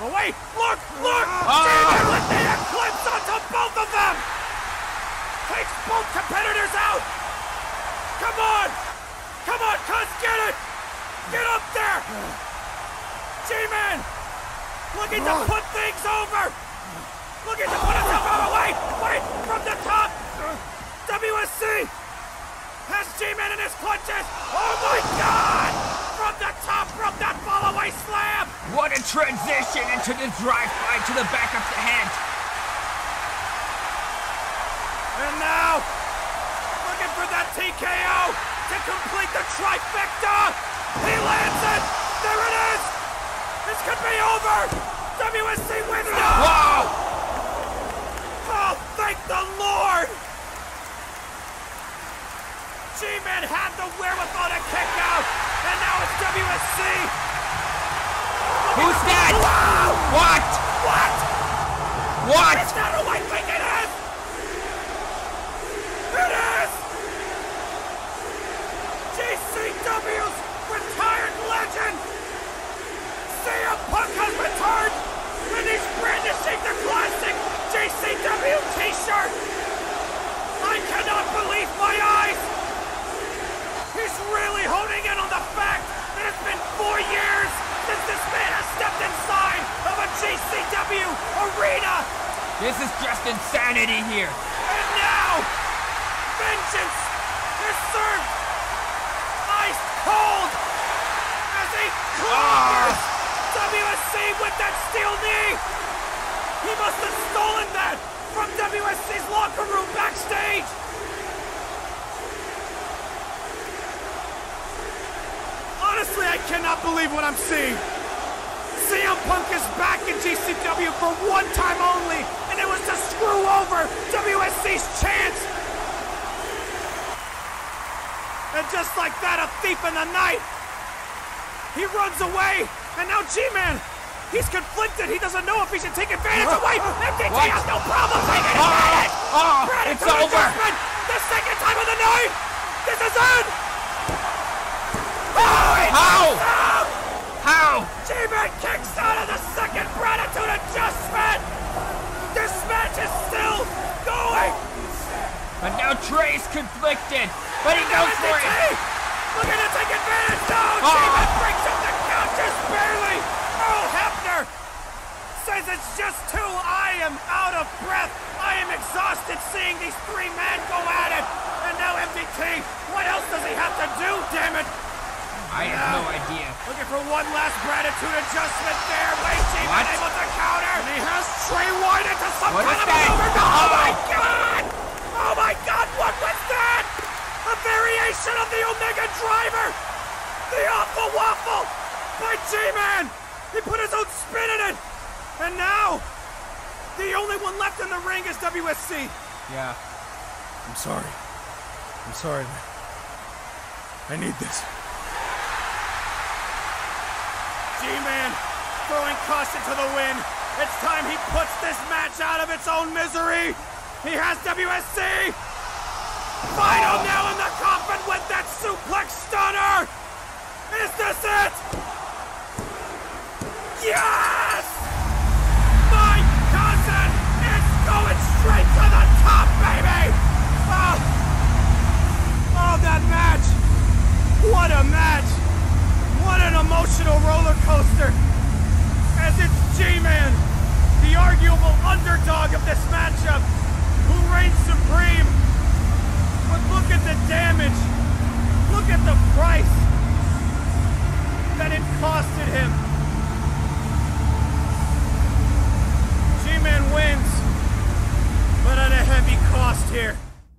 But wait, look, look! Oh. The eclipse onto both of them! Takes both competitors out! Come on! Come on, cuz, get it! Get up there! G-Man! Looking to put things over! Looking to put himself over! Wait! Wait! From the top! WSC has G-Man in his clutches! Oh my god! From the top, from that fall-away slam! What a transition into the drive-by to the back of the head. And now, looking for that TKO to complete the trifecta! He lands it! There it is! This could be over! WSC wins now! Wow! Oh, thank the Lord! G-Man had the wherewithal to kick out, and now it's WSC. Who's that? Wow! What? What? What? Is that who I think it is? It is! GCW's retired legend! CM Punk has returned! And he's brandishing the classic GCW t-shirt! I cannot believe my eyes! He's really honing in on the fact that it's been four years since this man has stepped inside of a GCW arena! This is just insanity here. And now, vengeance is served ice cold as he clobbers WSC with that steel knee. He must have stolen that from WSC's locker room backstage. Honestly, I cannot believe what I'm seeing. CM Punk is back in GCW for one time only, and it was to screw over WSC's chance. And just like that, a thief in the night. He runs away, and now G-Man, he's conflicted. He doesn't know if he should take advantage of wait. MDT What? has no problem taking advantage. Oh, Gratitude it's over. The second time of the night. This is it. Oh, How? How? G-Man kicks out of the second gratitude going! But now Trey's conflicted. But he goes for it. Looking to take advantage! No! Oh. G-Man breaks up the count just barely! Earl Hebner says it's just two. I am out of breath. I am exhausted seeing these three men go at it. And now MDT, what else does he have to do, damn it? I have no idea. Looking for one last gratitude adjustment there. Wait, G-Man What? able to counter. And he has Trey White into some What kind of that? Oh, Oh. my oh. God! Oh my God, what was that? A variation of the Omega Driver! The Awful Waffle by G-Man! He put his own spin in it! And now, the only one left in the ring is WSC. Yeah. I'm sorry. I'm sorry, man. I need this. G-Man throwing caution to the wind. It's time he puts this match out of its own misery. He has WSC. Final nail in the coffin with that suplex stunner. Is this it? Yes! My cousin is going straight to the top, baby! Oh, oh that match! What a match! What an emotional roller coaster! As it's G-Man, the arguable underdog of this matchup, who reigns supreme. But look at the damage. Look at the price that it costed him. G-Man wins, but at a heavy cost here.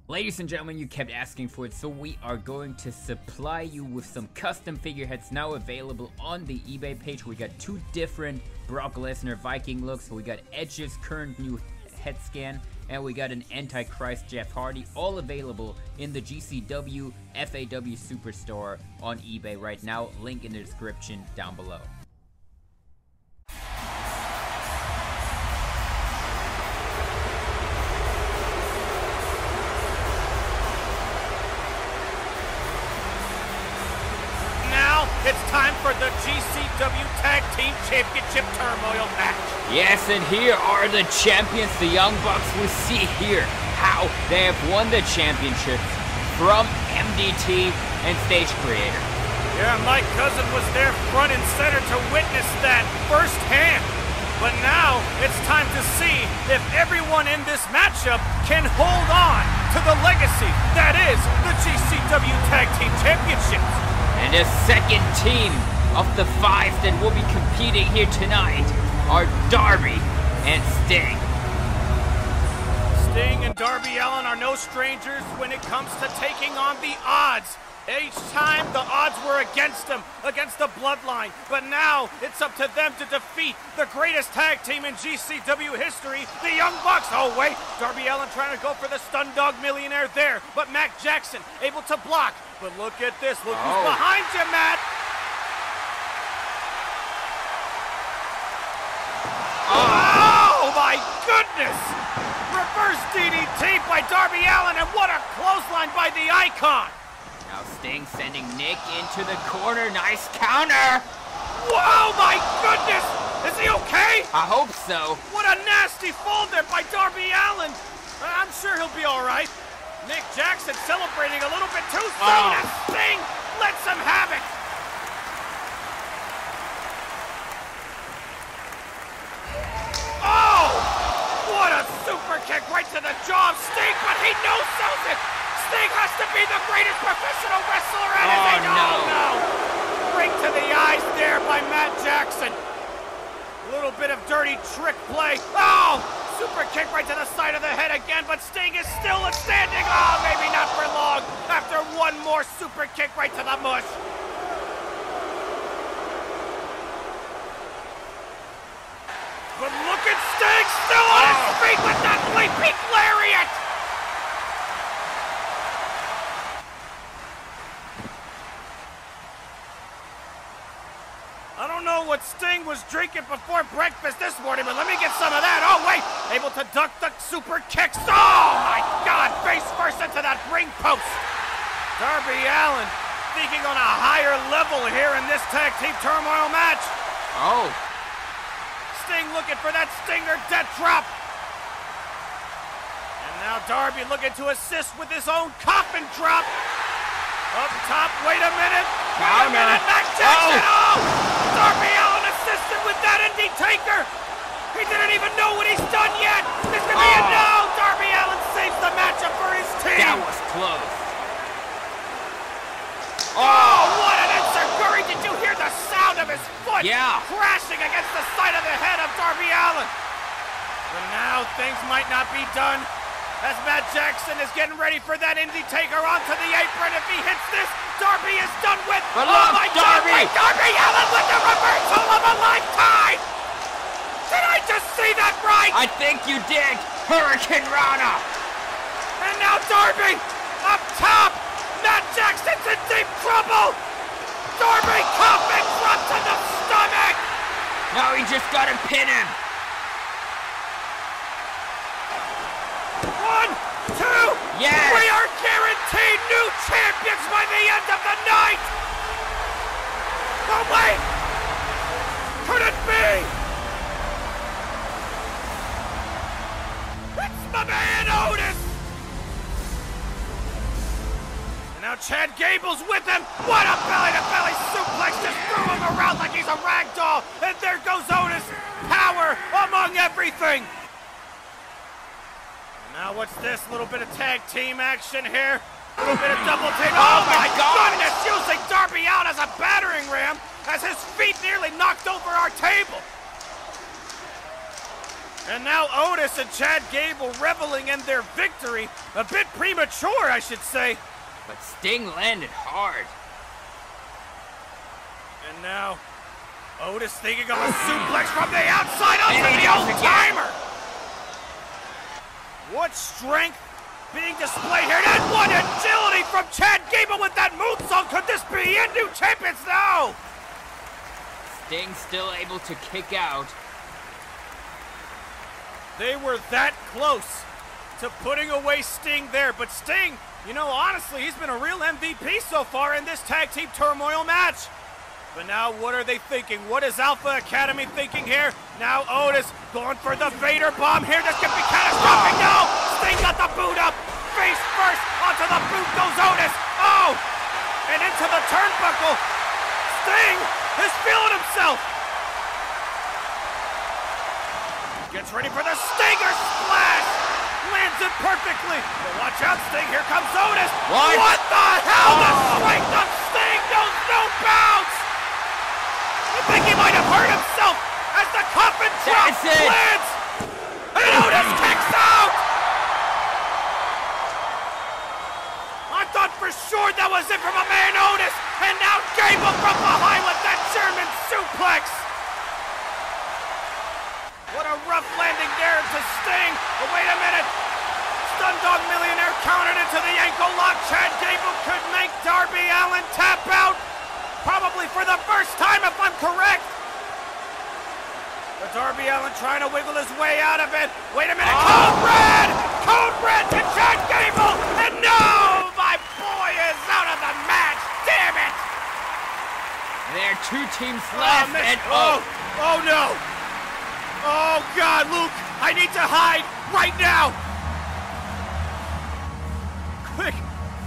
Ladies and gentlemen, you kept asking for it, so we are going to supply you with some custom figureheads now available on the eBay page. We got two different Brock Lesnar Viking looks. We got Edge's current new head scan, and we got an Antichrist Jeff Hardy, all available in the GCW FAW Superstore on eBay right now. Link in the description down below. It's time for the GCW Tag Team Championship Turmoil match. Yes, and here are the champions, the Young Bucks. We see here how they have won the championships from MDT and Stage Creator. Yeah, my cousin was there front and center to witness that firsthand. But now it's time to see if everyone in this matchup can hold on to the legacy that is the GCW Tag Team Championships. And the second team of the five that will be competing here tonight are Darby and Sting. Sting and Darby Allin are no strangers when it comes to taking on the odds. Each time the odds were against them, against the bloodline. But now it's up to them to defeat the greatest tag team in GCW history, the Young Bucks. Oh, wait. Darby Allin trying to go for the stun dog millionaire there. But Mac Jackson able to block. But look at this. Look who's Oh. behind you, Matt. Oh, my goodness! Reverse DDT by Darby Allin, and what a clothesline by the Icon! Now Sting sending Nick into the corner. Nice counter. Whoa, my goodness! Is he okay? I hope so. What a nasty fall there by Darby Allin! I'm sure he'll be all right. Nick Jackson celebrating a little bit too soon, Oh. Sting lets him have it! Oh! What a super kick right to the jaw of Sting, but he no-sells it! Sting has to be the greatest professional wrestler is Oh, he? no. no! Ring to the eyes there by Matt Jackson. A little bit of dirty trick play. Oh! Super kick right to the side of the head again, but Sting is still standing. Oh, maybe not for long. After one more super kick right to the mush. But look at Sting still on his oh. feet with that leaping lariat. I don't know what Sting was drinking before breakfast this morning, but let me get some of that. Oh, wait! Able to duck the super kicks. Oh, my God! Face first into that ring post. Darby Allin thinking on a higher level here in this tag team turmoil match. Oh. Sting looking for that Stinger death drop. And now Darby looking to assist with his own coffin drop. Up top, wait a minute. Wait a minute, Matt Jackson. Oh! Darby Allin assisted with that Indy Taker. He didn't even know what he's done yet. This could be a Oh. no. Darby Allin saves the matchup for his team. That was close. Oh, oh. what an enziguri! Did you hear the sound of his foot Yeah. crashing against the side of the head of Darby Allin? But now things might not be done as Matt Jackson is getting ready for that Indy Taker onto the apron. If he hits this, Darby is done with. But oh my God! Darby! wait, Darby Allin with the reversal of a lifetime! Did I just see that right? I think you did. Hurricane Rana. And now Darby up top. Matt Jackson's in deep trouble. Darby coffin drop to the stomach. Now he just gotta pin him. One, two. Yes. We are guaranteed new champions by the end of the night. Oh wait. Could it be? It's my man Otis. And now Chad Gable's with him. What a belly-to-belly suplex! Just threw him around like he's a rag doll. And there goes Otis. Power among everything. Now what's this? little bit of tag team action here. A little bit of double team. Oh, oh my God! goodness! Using Darby out as a battering ram as his feet nearly knocked over our table. And now Otis and Chad Gable reveling in their victory. A bit premature, I should say. But Sting landed hard. And now, Otis thinking of a suplex from the outside onto the old timer. What strength being displayed here, and what agility from Chad Gable with that moonsault. Could this be it? New champions now. Sting still able to kick out. They were that close to putting away Sting there, but Sting, you know, honestly, he's been a real MVP so far in this tag team turmoil match. But now, what are they thinking? What is Alpha Academy thinking here? Now, Otis going for the Vader bomb here. This could be catastrophic. No! Sting got the boot up. Face first. Onto the boot goes Otis. Oh! And into the turnbuckle. Sting is feeling himself. Gets ready for the Stinger splash. Lands it perfectly. But watch out, Sting. Here comes Otis. What? What the hell? The Oh. strength of Sting knows no bounds. I think he might have hurt himself as the coffin drop lands. And Otis kicks out. I thought for for sure that was it from a man Otis. And now Gable from behind with that German suplex. What a rough landing there to Sting. But wait a minute. Stun Dog Millionaire countered into the ankle lock. Chad Gable could make Darby Allin tap out. Probably for the first time, if I'm correct. But Darby Allin trying to wiggle his way out of it. Wait a minute. Ah. Oh. Code Red! Code Red to Chad Gable! And no! My boy is out of the match! Damn it! There are two teams Oh, left, miss- and oh, oh no! Oh God, Luke, I need to hide right now! Quick,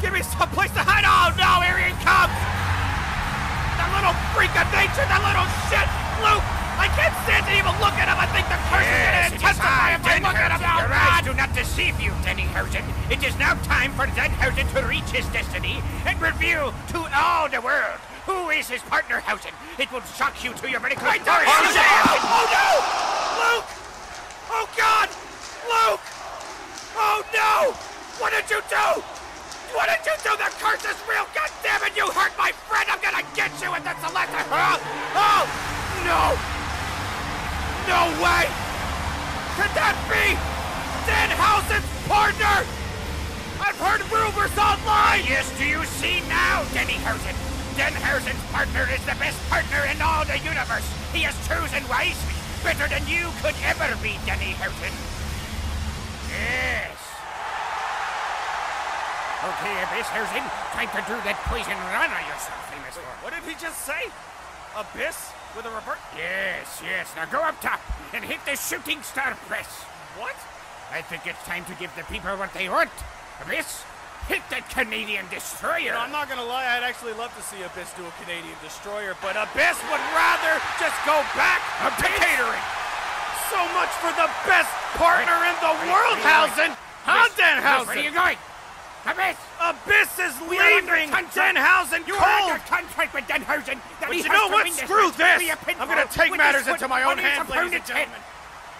give me some place to hide! Oh no, here he comes! Little freak of nature, that little shit! Luke, I can't stand to even look at him! I think the curse is gonna intensify if I look at him! Oh Your God! eyes do not deceive you, Denninghausen. It is now time for Denninghausen to reach his destiny and reveal to all the world who is his partner, Hausen. It will shock you to your very core. Oh, oh no! Luke! Oh God! Luke! Oh no! What did you do? What did you do? The curse is real! God damn it! You hurt my friend! I'm gonna get you! The last time! Oh! No! No way! Could that be Danhausen's partner? I've heard rumors online! Yes, do you see now, Denninghausen? Danhausen's partner is the best partner in all the universe. He has chosen wisely, better than you could ever be, Denninghausen. Yes. Okay, Abyss Abysshausen, time to do that poison run on yourself, famous for. What did he just say? Abyss with a revert? Yes, yes. Now go up top and hit the shooting star press. What? I think it's time to give the people what they want. Abyss, hit that Canadian destroyer. You know, I'm not gonna lie, I'd actually love to see Abyss do a Canadian destroyer, but Abyss would rather just go back to catering. So much for the best partner in the world, Hausen! Huh, Abyss, Danhausen? Where are you going? Abyss! Abyss is We leaving. Danhausen You cold! under contract with Danhausen. But you know what? Screw this. I'm gonna take matters into my own hands, ladies and gentlemen.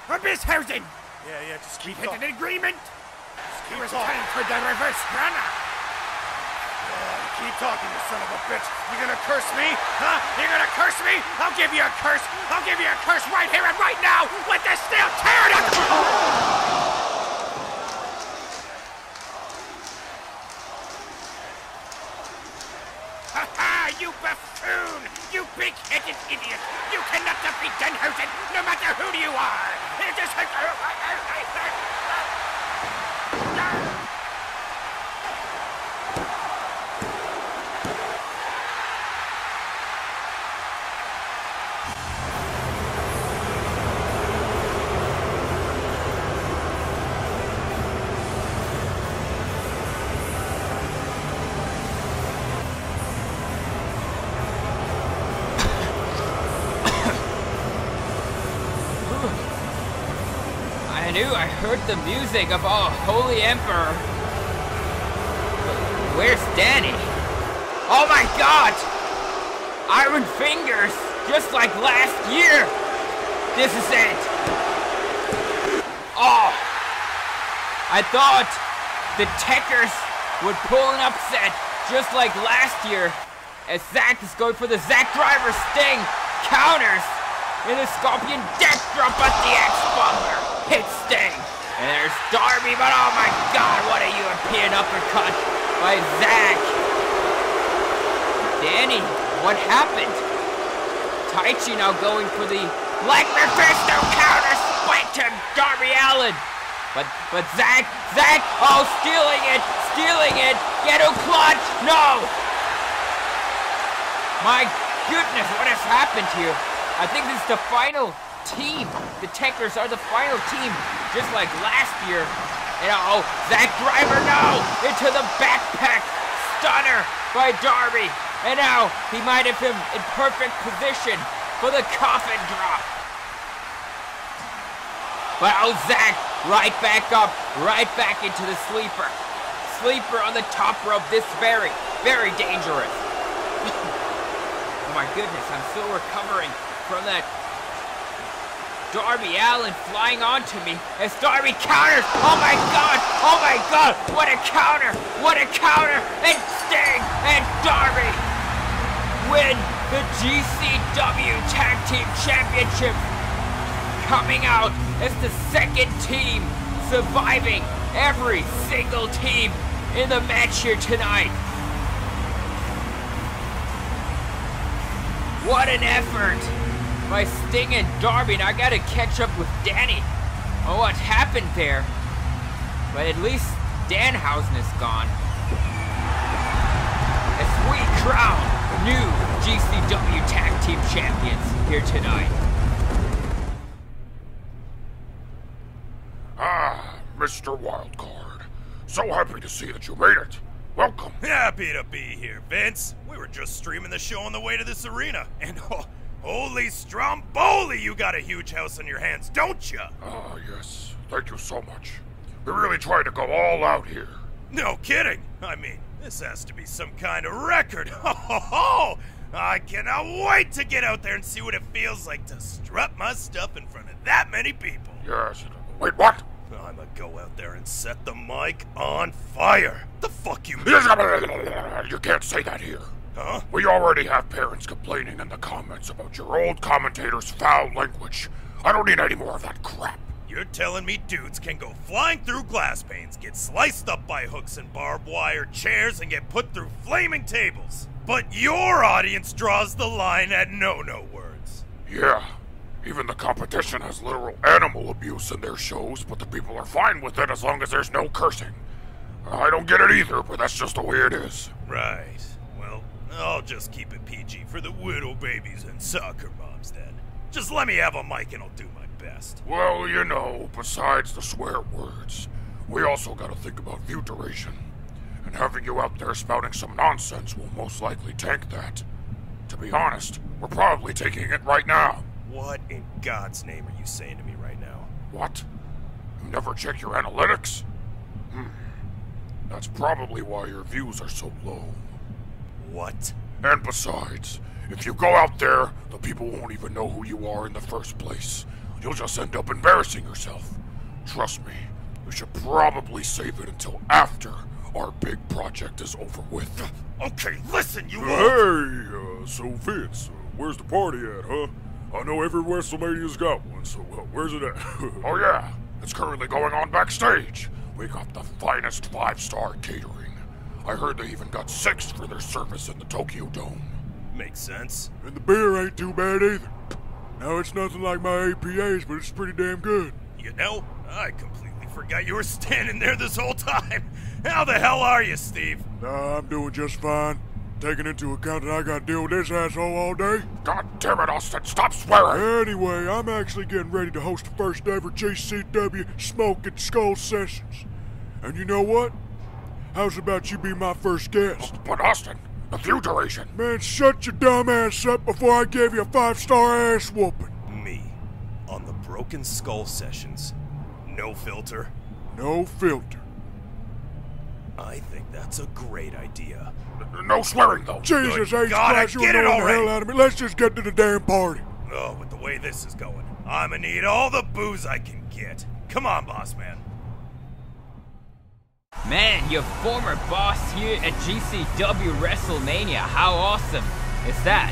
Abysshausen, Yeah, yeah, just keep we hit an agreement. keep It was talking. time for the reverse runner. Oh, keep talking, you son of a bitch. You gonna curse me? Huh? You gonna curse me? I'll give you a curse. I'll give you a curse right here and right now. Let this steel tear it up. You buffoon! You big-headed idiot! You cannot defeat Danhausen, no matter who you are! It is the music of our holy emperor. Where's Danny? Oh my god! Iron fingers, just like last year. This is it. Oh! I thought the Tekkers would pull an upset, just like last year, as Zack is going for the Zack Driver Sting counters in the Scorpion Death Drop at the X-Bunger. Hit Sting. And there's Darby, but oh my god, what a European uppercut by Zack. Danny, what happened? Taichi now going for the Black Mephisto counter spike to Darby Allin. But but Zack, Zack, oh stealing it, stealing it. Gedo clutch, no. My goodness, what has happened here? I think this is the final team. The Tekkers are the final team, just like last year. And oh, Zack Driver, no! Into the backpack. Stunner by Darby. And now he might have him in perfect position for the coffin drop. But oh, Zack, right back up, right back into the sleeper. Sleeper on the top rope. This very, very dangerous. oh my goodness, I'm still recovering from that Darby Allin flying onto me as Darby counters. Oh my god! Oh my god! What a counter! What a counter! And Sting and Darby win the GCW Tag Team Championship. Coming out as the second team surviving every single team in the match here tonight. What an effort! By Sting and Darby. Now I gotta catch up with Danny on what happened there. But at least Danhausen is gone. As we crown new GCW Tag Team Champions here tonight. Ah, Mr. Wildcard. So happy to see that you made it. Welcome. Happy to be here, Vince. We were just streaming the show on the way to this arena, and oh, holy Stromboli, you got a huge house on your hands, don't you? Ah, yes. Thank you so much. We really tried to go all out here. No kidding. I mean, this has to be some kind of record. Ho ho ho! I cannot wait to get out there and see what it feels like to strut my stuff in front of that many people. Yes. Wait, what? I'ma go out there and set the mic on fire. The fuck you mean? You can't say that here. Huh? We already have parents complaining in the comments about your old commentator's foul language. I don't need any more of that crap. You're telling me dudes can go flying through glass panes, get sliced up by hooks and barbed wire chairs, and get put through flaming tables. But your audience draws the line at no-no words. Yeah. Even the competition has literal animal abuse in their shows, but the people are fine with it as long as there's no cursing. I don't get it either, but that's just the way it is. Right. I'll just keep it PG for the widow babies and soccer moms then. Just let me have a mic and I'll do my best. Well, you know, besides the swear words, we also gotta think about view duration. And having you out there spouting some nonsense will most likely tank that. To be honest, we're probably taking it right now. What in God's name are you saying to me right now? What? You never check your analytics? Hmm. That's probably why your views are so low. What? And besides, if you go out there, the people won't even know who you are in the first place. You'll just end up embarrassing yourself. Trust me, we should probably save it until after our big project is over with. Okay, listen, you Hey, uh, so Vince, uh, where's the party at, huh? I know every WrestleMania's got one, so uh, where's it at? oh yeah, it's currently going on backstage. We got the finest five-star catering. I heard they even got six for their service in the Tokyo Dome. Makes sense. And the beer ain't too bad either. Now, it's nothing like my APAs, but it's pretty damn good. You know, I completely forgot you were standing there this whole time. How the hell are you, Steve? Nah, I'm doing just fine. Taking into account that I gotta deal with this asshole all day. God damn it, Austin, stop swearing! Anyway, I'm actually getting ready to host the first ever GCW Broken Skull sessions. And you know what? How's about you be my first guest? Oh, but Austin, the view duration. Man, shut your dumb ass up before I give you a five-star ass whooping. Me. On the Broken Skull sessions. No filter. No filter. I think that's a great idea. No swearing, though. Jesus Good H. God, Christ, you're get it annoying the already. hell out of me. Let's just get to the damn party. Oh, with the way this is going, I'ma need all the booze I can get. Come on, boss man. Man, your former boss here at GCW WrestleMania. How awesome is that?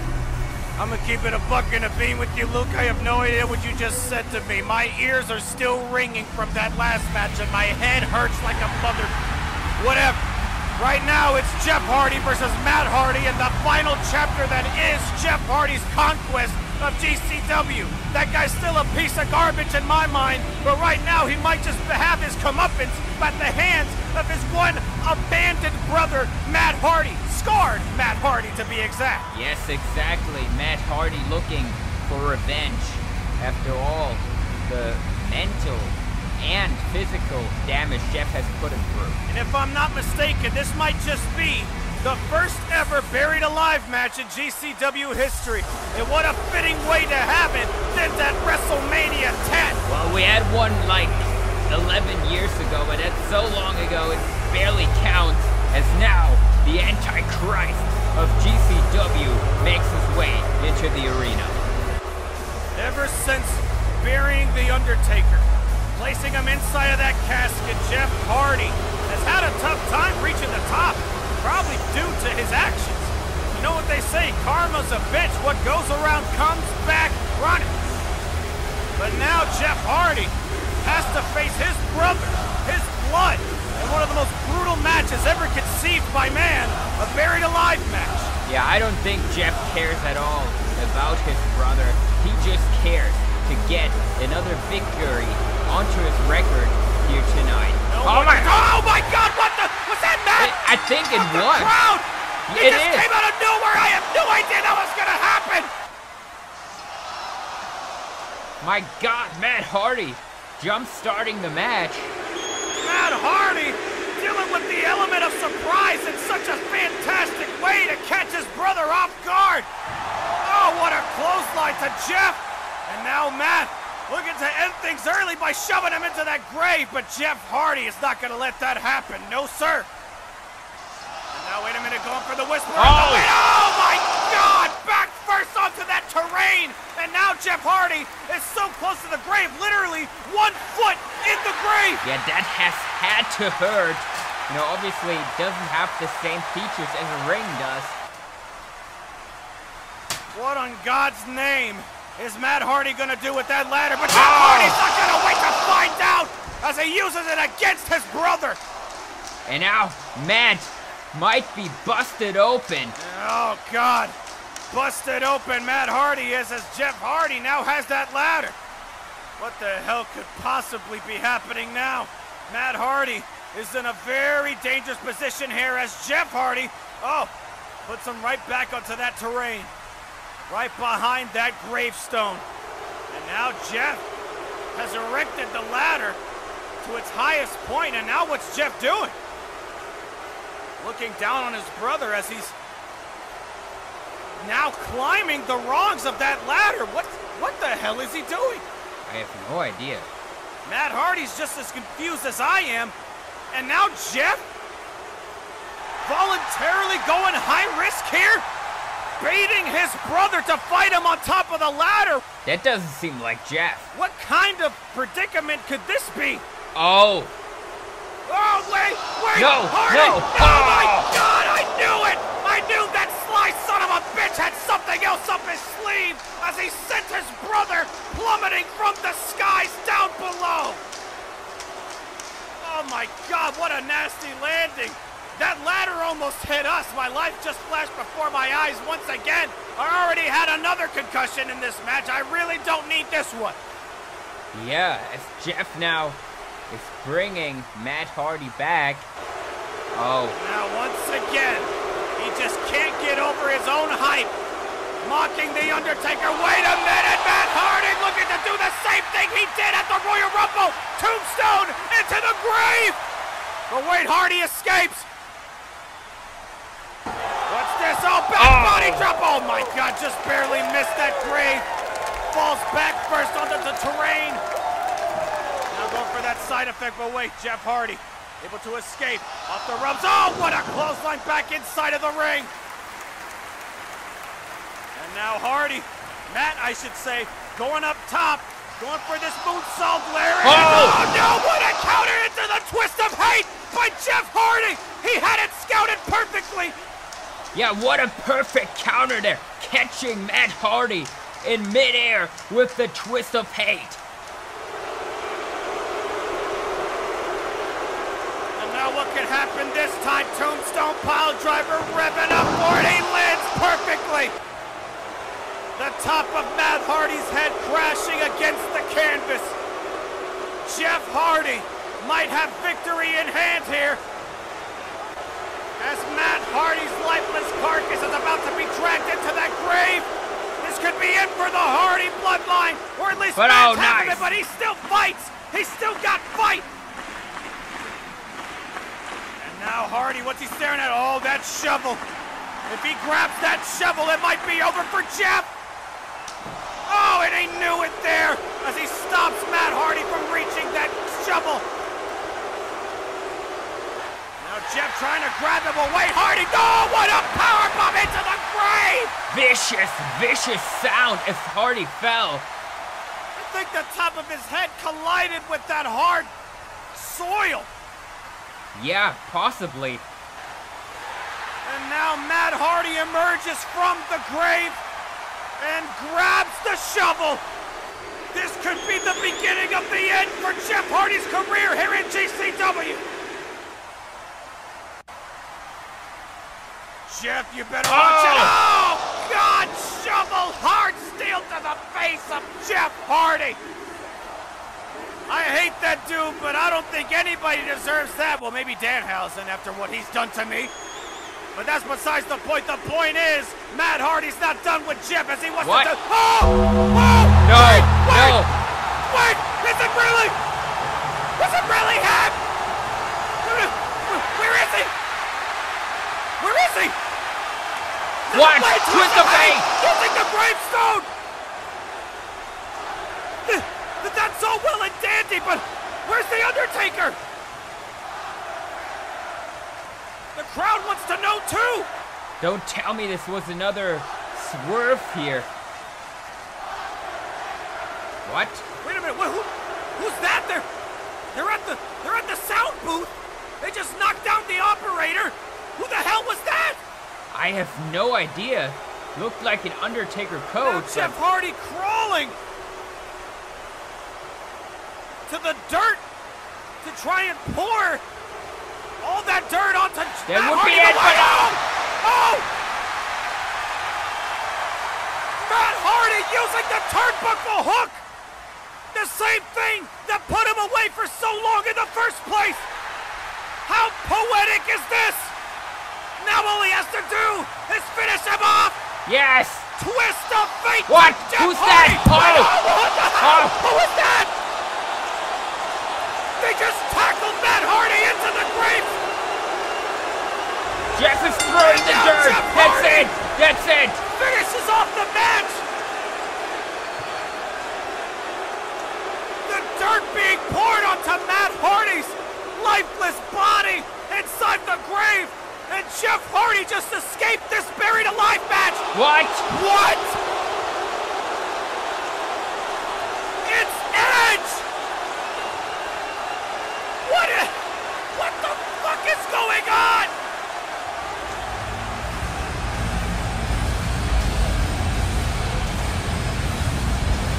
I'm gonna keep it a buck and a bean with you, Luke. I have no idea what you just said to me. My ears are still ringing from that last match, and my head hurts like a mother. Whatever. Right now, it's Jeff Hardy versus Matt Hardy in the final chapter that is Jeff Hardy's conquest of GCW. That guy's still a piece of garbage in my mind, but right now he might just have his comeuppance at the hands of his one abandoned brother, Matt Hardy. Scarred Matt Hardy, to be exact. Yes, exactly. Matt Hardy looking for revenge after all the mental and physical damage Jeff has put him through. And if I'm not mistaken, this might just be the first ever buried alive match in GCW history. And what a fitting way to have it than that WrestleMania 10. Well, we had one like 11 years ago, but that's so long ago it barely counts as now the Antichrist of GCW makes his way into the arena. Ever since burying The Undertaker, placing him inside of that casket, Jeff Hardy has had a tough time reaching the top, probably due to his actions. You know what they say, karma's a bitch. What goes around comes back running. But now Jeff Hardy has to face his brother, his blood, in one of the most brutal matches ever conceived by man, a buried alive match. Yeah, I don't think Jeff cares at all about his brother. He just cares to get another victory onto his record here tonight. oh my god! Oh my god! What the? Was that Matt? I think it the was. crowd! It, It just is. came out of nowhere! I have no idea that was gonna happen! My God, Matt Hardy jump-starting the match. Matt Hardy dealing with the element of surprise in such a fantastic way to catch his brother off guard. Oh, what a clothesline to Jeff. And now Matt looking to end things early by shoving him into that grave, but Jeff Hardy is not going to let that happen. No, sir. And now, wait a minute, going for the whisper. Oh! Oh, oh my God! Back first onto that terrain. And now Jeff Hardy is so close to the grave, literally one foot in the grave. Yeah, that has had to hurt. You know, obviously it doesn't have the same features as a ring does. What on God's name is Matt Hardy gonna do with that ladder? But Jeff ah. Hardy's not gonna wait to find out as he uses it against his brother. And now Matt might be busted open. Oh God, busted open Matt Hardy is as Jeff Hardy now has that ladder. What the hell could possibly be happening now? Matt Hardy is in a very dangerous position here as Jeff Hardy, oh, puts him right back onto that terrain. Right behind that gravestone. And now Jeff has erected the ladder to its highest point, and now what's Jeff doing? Looking down on his brother as he's now climbing the rungs of that ladder. What what the hell is he doing? I have no idea. Matt Hardy's just as confused as I am. And now Jeff voluntarily going high risk here, baiting his brother to fight him on top of the ladder. That doesn't seem like Jeff. What kind of predicament could this be? Oh, Oh, wait, wait! No, Hardy! no. Oh, my Oh. God, I knew it! I knew that sly son of a bitch had something else up his sleeve as he sent his brother plummeting from the skies down below! Oh my God, what a nasty landing! That ladder almost hit us. My life just flashed before my eyes once again. I already had another concussion in this match. I really don't need this one. yeah, as Jeff now is bringing Matt Hardy back. Oh, Now, once again, he just can't get over his own hype. Mocking The Undertaker. Wait a minute, Matt Hardy looking to do the same thing he did at the Royal Rumble. Tombstone into the grave. But wait, Hardy escapes. Oh, back Oh. body drop. Oh my God, just barely missed that grave. Falls back first onto the terrain. Now going for that side effect, but wait, Jeff Hardy able to escape off the ropes. Oh, what a clothesline back inside of the ring. And now Hardy, Matt, I should say, going up top, going for this moonsault Larry. Oh! oh no, what a counter into the twist of fate by Jeff Hardy. He had it scouted perfectly. Yeah, what a perfect counter there. Catching Matt Hardy in midair with the twist of fate. And now what could happen this time? Tombstone pile driver revving up. He lands perfectly. The top of Matt Hardy's head crashing against the canvas. Jeff Hardy might have victory in hand here. As Matt Hardy's lifeless carcass is about to be dragged into that grave. This could be it for the Hardy bloodline. Or at least But Matt's oh, of nice. it, but he still fights. He's still got fight. And now Hardy, what's he staring at? Oh, that shovel. If he grabs that shovel, it might be over for Jeff. Oh, and he knew it there as he stops Matt Hardy from reaching that shovel. Now Jeff trying to grab him away. Hardy, oh, what a power bomb into the grave! Vicious, vicious sound as Hardy fell. I think the top of his head collided with that hard soil. Yeah, possibly. And now Matt Hardy emerges from the grave and grabs the shovel. This could be the beginning of the end for Jeff Hardy's career here in GCW. Jeff, you better watch oh! it. Oh, God! Shovel hard steel to the face of Jeff Hardy. I hate that dude, but I don't think anybody deserves that. Well, maybe Danhausen after what he's done to me. But that's besides the point. The point is, Matt Hardy's not done with Jeff as he wants What? to do. Oh! Oh! No, Wait! Wait! no. Wait! Is it really? Is it really him? Where is he? Where is he? What? Wait, Twist of fate! Using the gravestone! Th- th- That's all well and dandy, but where's the Undertaker? The crowd wants to know too! Don't tell me this was another swerve here. What? Wait a minute, wh- who, who's that? They're, they're at the, they're at the sound booth. They just knocked down the operator. Who the hell was that? I have no idea. Looked like an Undertaker coach. Jeff Hardy crawling to the dirt to try and pour all that dirt onto Matt would be Hardy. it, But but- oh! Oh! Matt Hardy using the turnbuckle hook! The same thing that put him away for so long in the first place! How poetic is this? Now all he has to do is finish him off! Yes! Twist of fate! What? Who's that? Hardy. Oh! what the hell? Oh! Who was that? They just tackled Matt Hardy into the grave! Jeff is throwing the dirt. That's it. That's it. Finishes off the match! The dirt being poured onto Matt Hardy's lifeless body inside the grave! And Jeff Hardy just escaped this buried alive match! What? What? It's Edge! What? What the fuck is going on?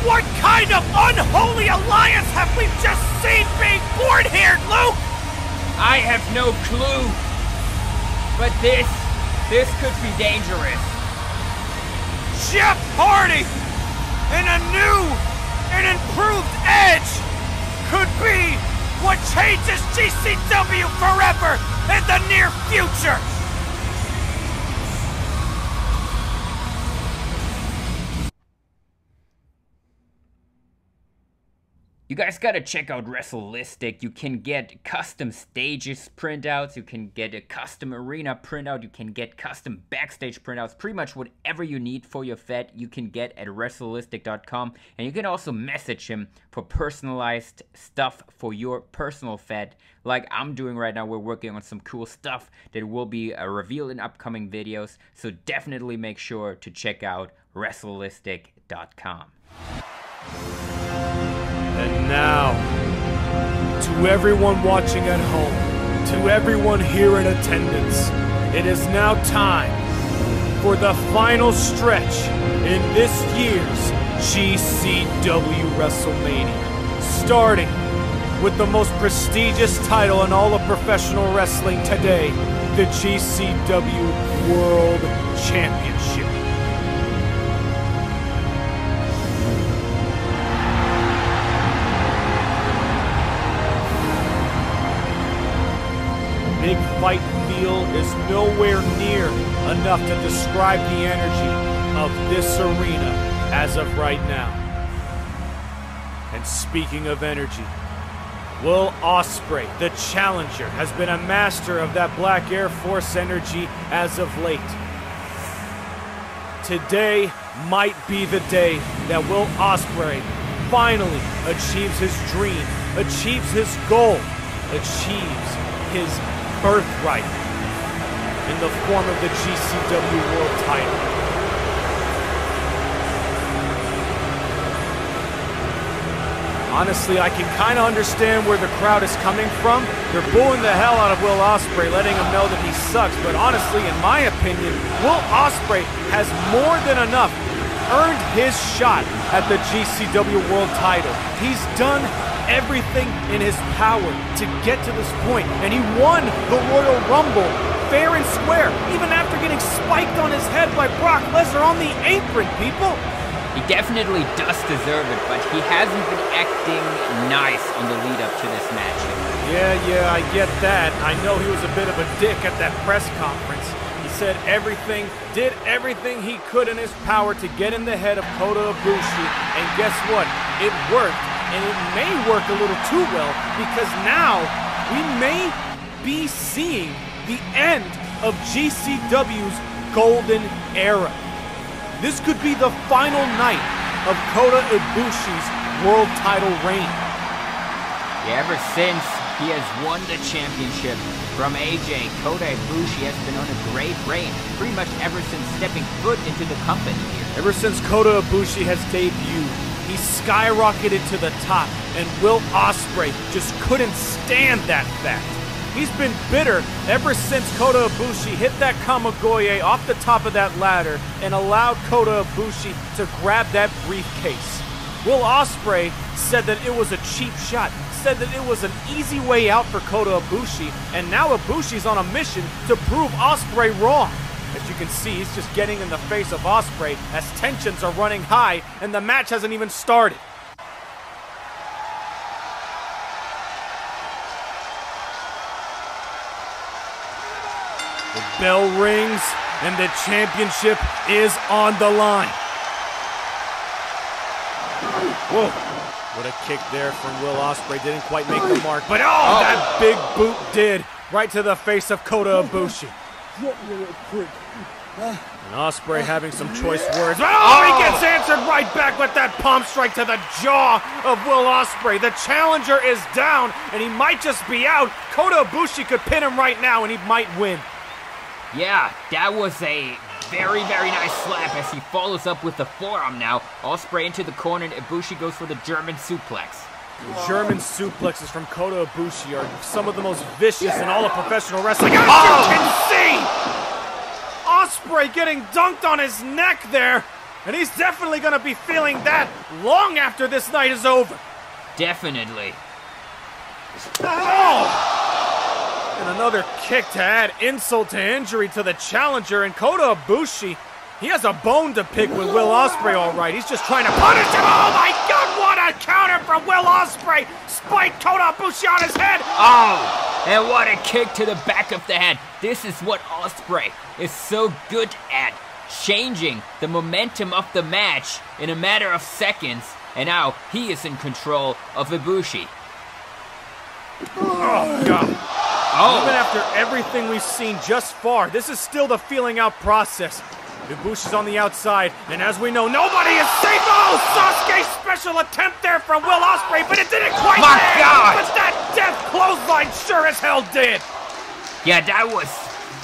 What kind of unholy alliance have we just seen being born here, Luke? I have no clue. But this, this could be dangerous. Jeff Hardy and a new and improved Edge could be what changes GCW forever in the near future. You guys gotta check out WrestleListic. You can get custom stages printouts, you can get a custom arena printout, you can get custom backstage printouts. Pretty much whatever you need for your Fed, you can get at WrestleListic.com. And you can also message him for personalized stuff for your personal Fed. Like I'm doing right now, we're working on some cool stuff that will be uh, revealed in upcoming videos. So definitely make sure to check out WrestleListic.com. And now, to everyone watching at home, to everyone here in attendance, it is now time for the final stretch in this year's GCW WrestleMania. Starting with the most prestigious title in all of professional wrestling today, the GCW World Championship. Is nowhere near enough to describe the energy of this arena as of right now. And speaking of energy, Will Ospreay, the challenger, has been a master of that Black Air Force energy as of late. Today might be the day that Will Ospreay finally achieves his dream, achieves his goal, achieves his birthright in the form of the GCW World title. Honestly, I can kind of understand where the crowd is coming from. They're booing the hell out of Will Ospreay, letting him know that he sucks. But honestly, in my opinion, Will Ospreay has more than enough earned his shot at the GCW World title. He's done everything in his power to get to this point, and he won the Royal Rumble fair and square, even after getting spiked on his head by Brock Lesnar on the apron, people. He definitely does deserve it, but he hasn't been acting nice on the lead up to this match. Yeah, yeah, I get that. I know he was a bit of a dick at that press conference. He said everything, did everything he could in his power to get in the head of Kota Ibushi, and guess what? It worked, and it may work a little too well because now we may be seeing the end of GCW's golden era. This could be the final night of Kota Ibushi's world title reign. Yeah, ever since he has won the championship from AJ, Kota Ibushi has been on a great reign, pretty much ever since stepping foot into the company here. Ever since Kota Ibushi has debuted, he skyrocketed to the top, and Will Ospreay just couldn't stand that fact. He's been bitter ever since Kota Ibushi hit that Kamigoye off the top of that ladder and allowed Kota Ibushi to grab that briefcase. Will Ospreay said that it was a cheap shot, said that it was an easy way out for Kota Ibushi, and now Ibushi's on a mission to prove Ospreay wrong. As you can see, he's just getting in the face of Ospreay as tensions are running high and the match hasn't even started. Bell rings and the championship is on the line. Whoa. What a kick there from Will Ospreay. Didn't quite make the mark, but oh, oh, that big boot did. Right to the face of Kota Ibushi. And Ospreay having some choice words. But oh, he oh. gets answered right back with that palm strike to the jaw of Will Ospreay. The challenger is down, and he might just be out. Kota Ibushi could pin him right now, and he might win. Yeah, that was a very, very nice slap as he follows up with the forearm now. Ospreay into the corner and Ibushi goes for the German suplex. German suplexes from Kota Ibushi are some of the most vicious in all of professional wrestling. Oh! As you can see! Ospreay getting dunked on his neck there, and he's definitely going to be feeling that long after this night is over. Definitely. Oh! And another kick to add insult to injury to the challenger. And Kota Ibushi, he has a bone to pick with Will Ospreay. All right, he's just trying to punish him. Oh my God! What a counter from Will Ospreay! Spike Kota Ibushi on his head. Oh, and what a kick to the back of the head. This is what Ospreay is so good at, changing the momentum of the match in a matter of seconds. And now he is in control of Ibushi. Oh God. Oh. Even after everything we've seen just far, this is still the feeling out process. Ibushi Ibushi's on the outside, and as we know, nobody is safe. Oh, Sasuke special attempt there from Will Ospreay, but it didn't quite My land. God. But that death clothesline sure as hell did. Yeah, that was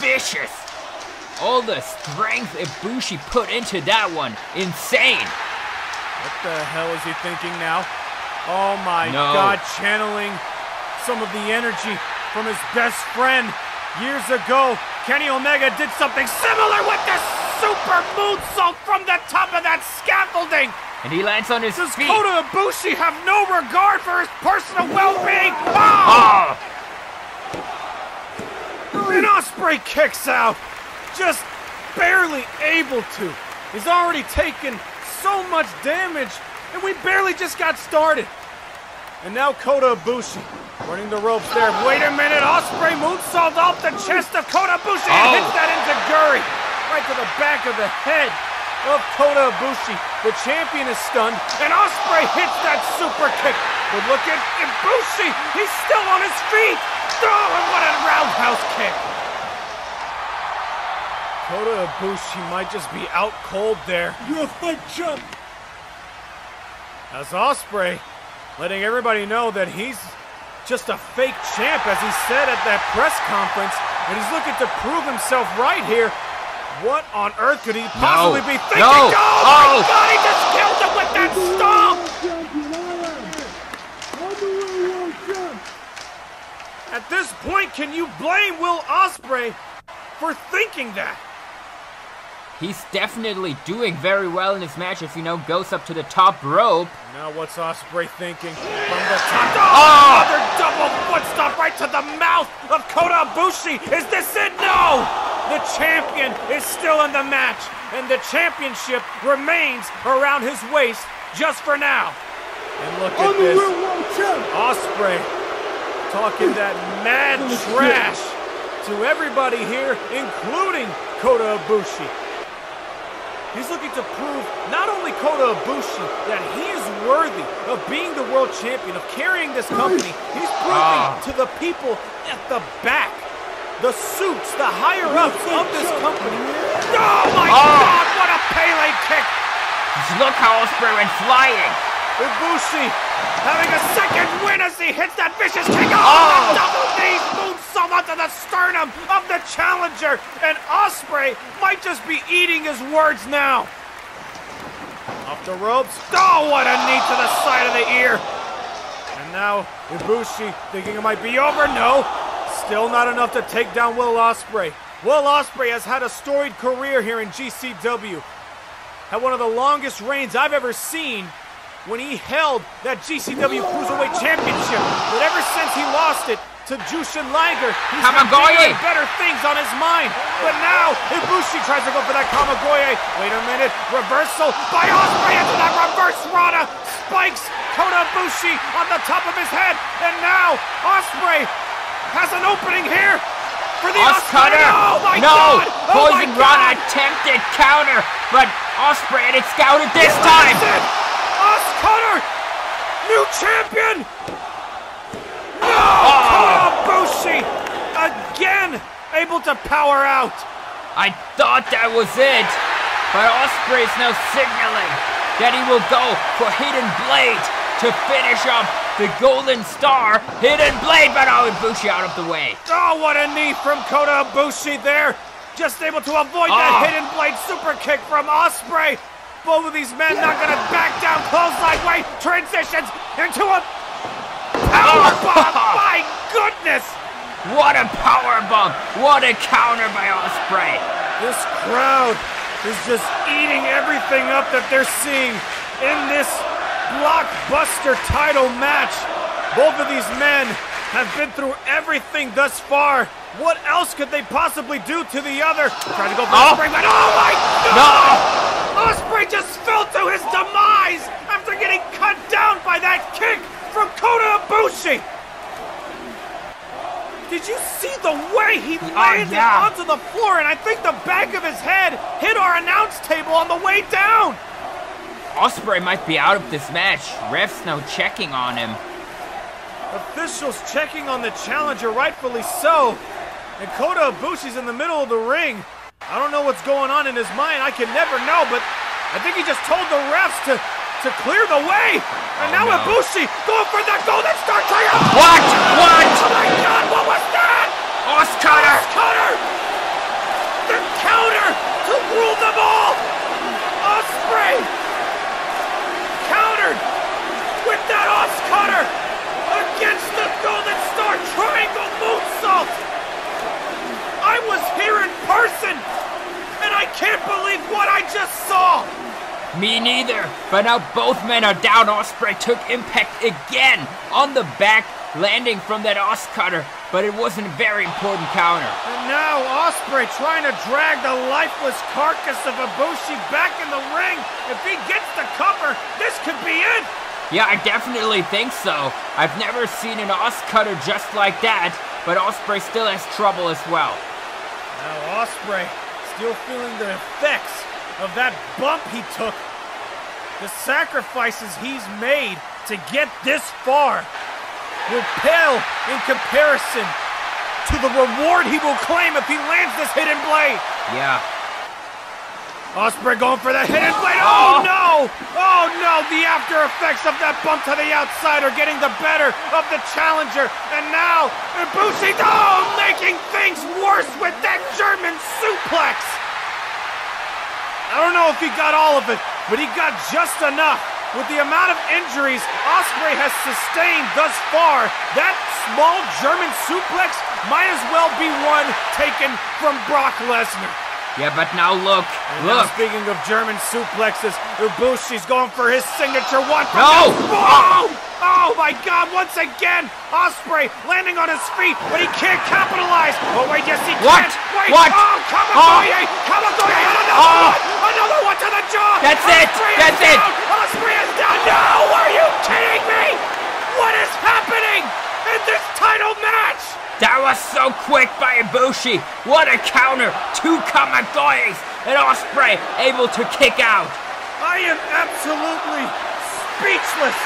vicious. All the strength Ibushi put into that one, insane. What the hell is he thinking now? Oh my No. God, channeling some of the energy from his best friend. Years ago, Kenny Omega did something similar with the super moonsault from the top of that scaffolding. And he lands on his Does feet. Kota Ibushi have no regard for his personal well-being? Ah! Ah! Oh! And Ospreay kicks out, just barely able to. He's already taken so much damage, and we barely just got started. And now Kota Ibushi running the ropes there. Wait a minute, Ospreay moonsault off the chest of Kota Ibushi and Oh. hits that into Guri, right to the back of the head of Kota Ibushi. The champion is stunned, and Ospreay hits that super kick. But look at Ibushi, he's still on his feet. Oh, and what a roundhouse kick. Kota Ibushi might just be out cold there. You're a fake champ. As Ospreay letting everybody know that he's just a fake champ, as he said at that press conference, and he's looking to prove himself right here. What on earth could he possibly no. be thinking? No. Oh, oh, my God, he just killed him with that stomp! At this point, can you blame Will Ospreay for thinking that? He's definitely doing very well in this match if you know goes up to the top rope. Now what's Ospreay thinking? From the top. Oh! Oh! Another double foot stop right to the mouth of Kota Ibushi. Is this it? No! The champion is still in the match, and the championship remains around his waist just for now. And look at this. Ospreay talking that mad trash to everybody here, including Kota Ibushi. He's looking to prove not only Kota Ibushi that he is worthy of being the world champion, of carrying this company, he's proving Ah. to the people at the back, the suits, the higher ups of this company. Oh my Ah. god, what a Pele kick! Look how Ospreay went flying. Ibushi having a second win as he hits that vicious kick. Oh, ah! off Oh. the double knees moonsault onto the sternum of the challenger. And Ospreay might just be eating his words now. Off the ropes. Oh, what a knee to the side of the ear. And now Ibushi thinking it might be over. No, still not enough to take down Will Ospreay. Will Ospreay has had a storied career here in GCW. Had one of the longest reigns I've ever seen when he held that GCW Cruiserweight Championship. But ever since he lost it to Jushin Liger, he's had Kamigoye. bigger better things on his mind. But now Ibushi tries to go for that Kamigoye. Wait a minute, reversal by Ospreay into that reverse Rana. Spikes Kota Ibushi on the top of his head, and now Ospreay has an opening here for the Os Ospreay. Oh my no, God! Oh Poison Rana attempted counter, but Ospreay had it scouted this time. It! Cutter! New champion! No! Oh. Again able to power out! I thought that was it, but Ospreay is now signaling that he will go for Hidden Blade to finish up the Golden Star Hidden Blade, but oh, Ibushi out of the way. Oh, what a knee from Kota Ibushi there! Just able to avoid that Oh. hidden blade super kick from Ospreay. Both of these men not gonna back down. Clothesline way transitions into a power bomb. My goodness! What a power bomb! What a counter by Ospreay! This crowd is just eating everything up that they're seeing in this blockbuster title match. Both of these men have been through everything thus far. What else could they possibly do to the other? Trying to go for Oh. the springboard. Oh my god! No. Ospreay just fell to his demise after getting cut down by that kick from Kota Ibushi. Did you see the way he uh, landed yeah. onto the floor? And I think the back of his head hit our announce table on the way down. Ospreay might be out of this match. Refs now checking on him. Officials checking on the challenger, rightfully so. And Kota Ibushi's in the middle of the ring. I don't know what's going on in his mind. I can never know, but I think he just told the refs to, to clear the way. And oh, now Oh, no. Ibushi going for the Golden Star Triumph. What? What? Oh my God! What was that? Os cutter! Cutter! The counter to rule them all! Ospreay! Countered with that Os Cutter against the Golden Star Triangle Moonsault! I was here in person, and I can't believe what I just saw! Me neither. But now both men are down. Ospreay took impact again on the back, landing from that Os cutter. But it wasn't a very important counter. And now Ospreay trying to drag the lifeless carcass of Ibushi back in the ring. If he gets the cover, this could be it. Yeah, I definitely think so. I've never seen an Os cutter just like that. But Ospreay still has trouble as well. Now Ospreay still feeling the effects of that bump he took. The sacrifices he's made to get this far will pale in comparison to the reward he will claim if he lands this hidden blade. Yeah. Ospreay going for the hidden blade. Oh, oh, no! Oh no! The after effects of that bump to the outside are getting the better of the challenger. And now Ibushi, oh, making things worse with that German suplex. I don't know if he got all of it, but he got just enough. with the amount of injuries Ospreay has sustained thus far, that small German suplex might as well be one taken from Brock Lesnar. Yeah, but now look, And now speaking of German suplexes, Ibushi's going for his signature one. No! Oh! Oh my God! Once again, Ospreay landing on his feet, but he can't capitalize. Oh wait, yes he What? can. Wait! What? Oh, Kamigoye! Oh! Kamigoye! And another Oh. one! Another one to the jaw! That's it! Ospreay is That's it! Ospreay is down! No! Are you kidding me? What is happening in this title match? That was so quick by Ibushi. What a counter. Two Kamigoyes and Ospreay able to kick out. I am absolutely speechless.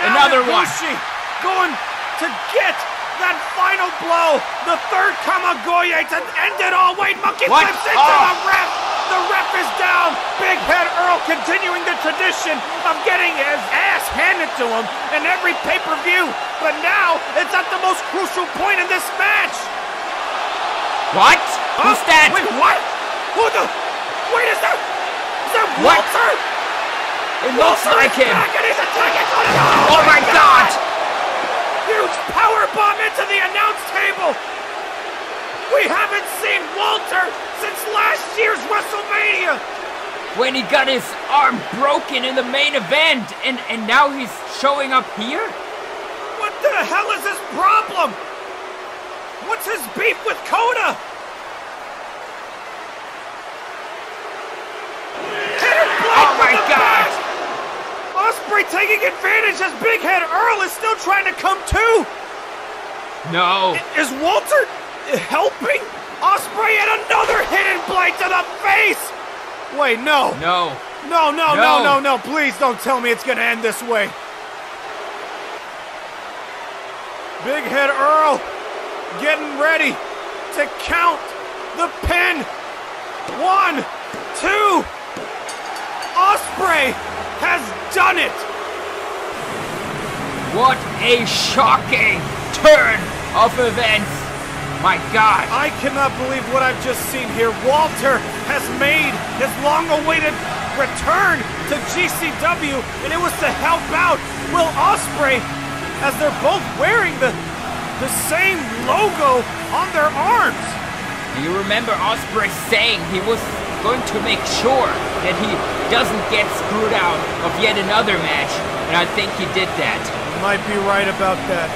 And Another one. Going to get that final blow, the third Kamigoye to end it all. Wait, monkey What? flips into Oh. the ref. The ref is down. Big Head Earl continuing the tradition of getting his ass handed to him in every pay-per-view. But now it's at the most crucial point in this match. What? Who's Huh? that? Wait, what? Who the? Wait, is that? Is that What? Walter? It looks Walter like him. back and he's attacking Cody. Oh my God! Huge power bomb into the announce table. We haven't seen Walter since last year's WrestleMania. When he got his arm broken in the main event and, and now he's showing up here? What the hell is his problem? What's his beef with Kota? Oh my God! Ospreay taking advantage as Big Head Earl is still trying to come to. No. Is Walter helping Ospreay and another hidden blade to the face? Wait, no. No. No, no, no, No. no, no. Please don't tell me it's going to end this way. Big Head Earl getting ready to count the pin. One, two. Ospreay has done it. What a shocking turn of events. My God. I cannot believe what I've just seen here. Walter has made his long awaited return to GCW, and it was to help out Will Ospreay as they're both wearing the, the same logo on their arms. Do you remember Ospreay saying he was going to make sure that he doesn't get screwed out of yet another match? And I think he did that. You might be right about that.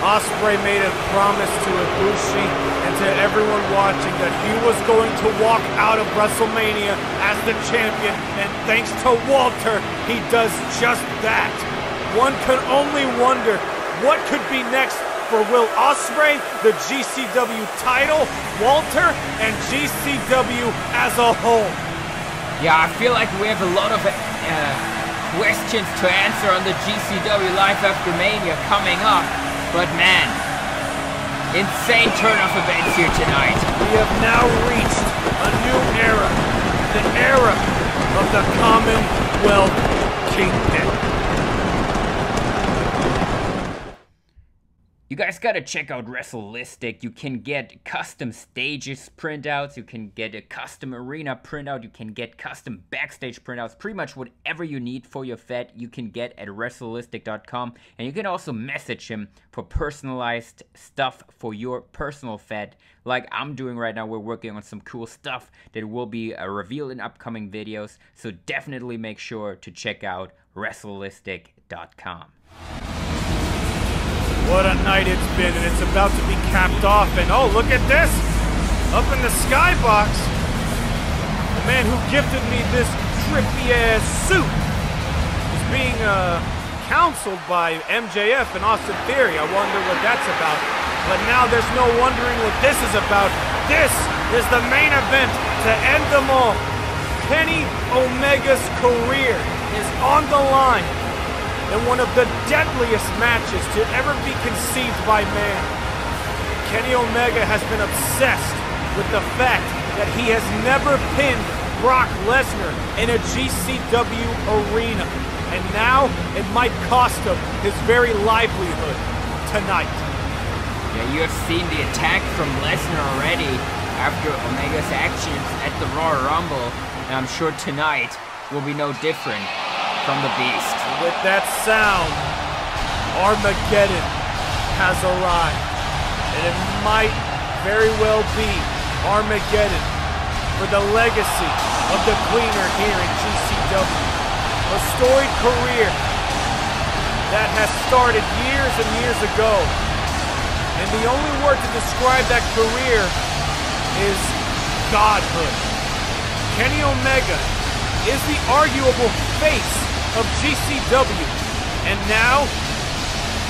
Ospreay made a promise to Ibushi and to everyone watching that he was going to walk out of WrestleMania as the champion, and thanks to Walter, he does just that. One can only wonder what could be next for Will Ospreay, the GCW title, Walter, and GCW as a whole. Yeah, I feel like we have a lot of uh, questions to answer on the GCW Live After Mania coming up. But man, insane turn of events here tonight. We have now reached a new era, the era of the Commonwealth Kingpin. Guys gotta check out WrestleListic. You can get custom stages printouts, you can get a custom arena printout, you can get custom backstage printouts. Pretty much whatever you need for your Fed, you can get at WrestleListic.com. And you can also message him for personalized stuff for your personal Fed. Like I'm doing right now, we're working on some cool stuff that will be uh, revealed in upcoming videos. So definitely make sure to check out WrestleListic.com. What a night it's been, and it's about to be capped off. And oh, look at this! Up in the skybox, the man who gifted me this trippy ass suit is being uh, counseled by MJF and Austin Theory. I wonder what that's about. But now there's no wondering what this is about. This is the main event to end them all. Kenny Omega's career is on the line in one of the deadliest matches to ever be conceived by man. Kenny Omega has been obsessed with the fact that he has never pinned Brock Lesnar in a GCW arena. And now it might cost him his very livelihood tonight. Yeah, you have seen the attack from Lesnar already after Omega's actions at the Royal Rumble, and I'm sure tonight will be no different. From the Beast. With that sound, Armageddon has arrived. And it might very well be Armageddon for the legacy of the cleaner here in GCW. A storied career that has started years and years ago. And the only word to describe that career is godhood. Kenny Omega is the arguable face of GCW. And now,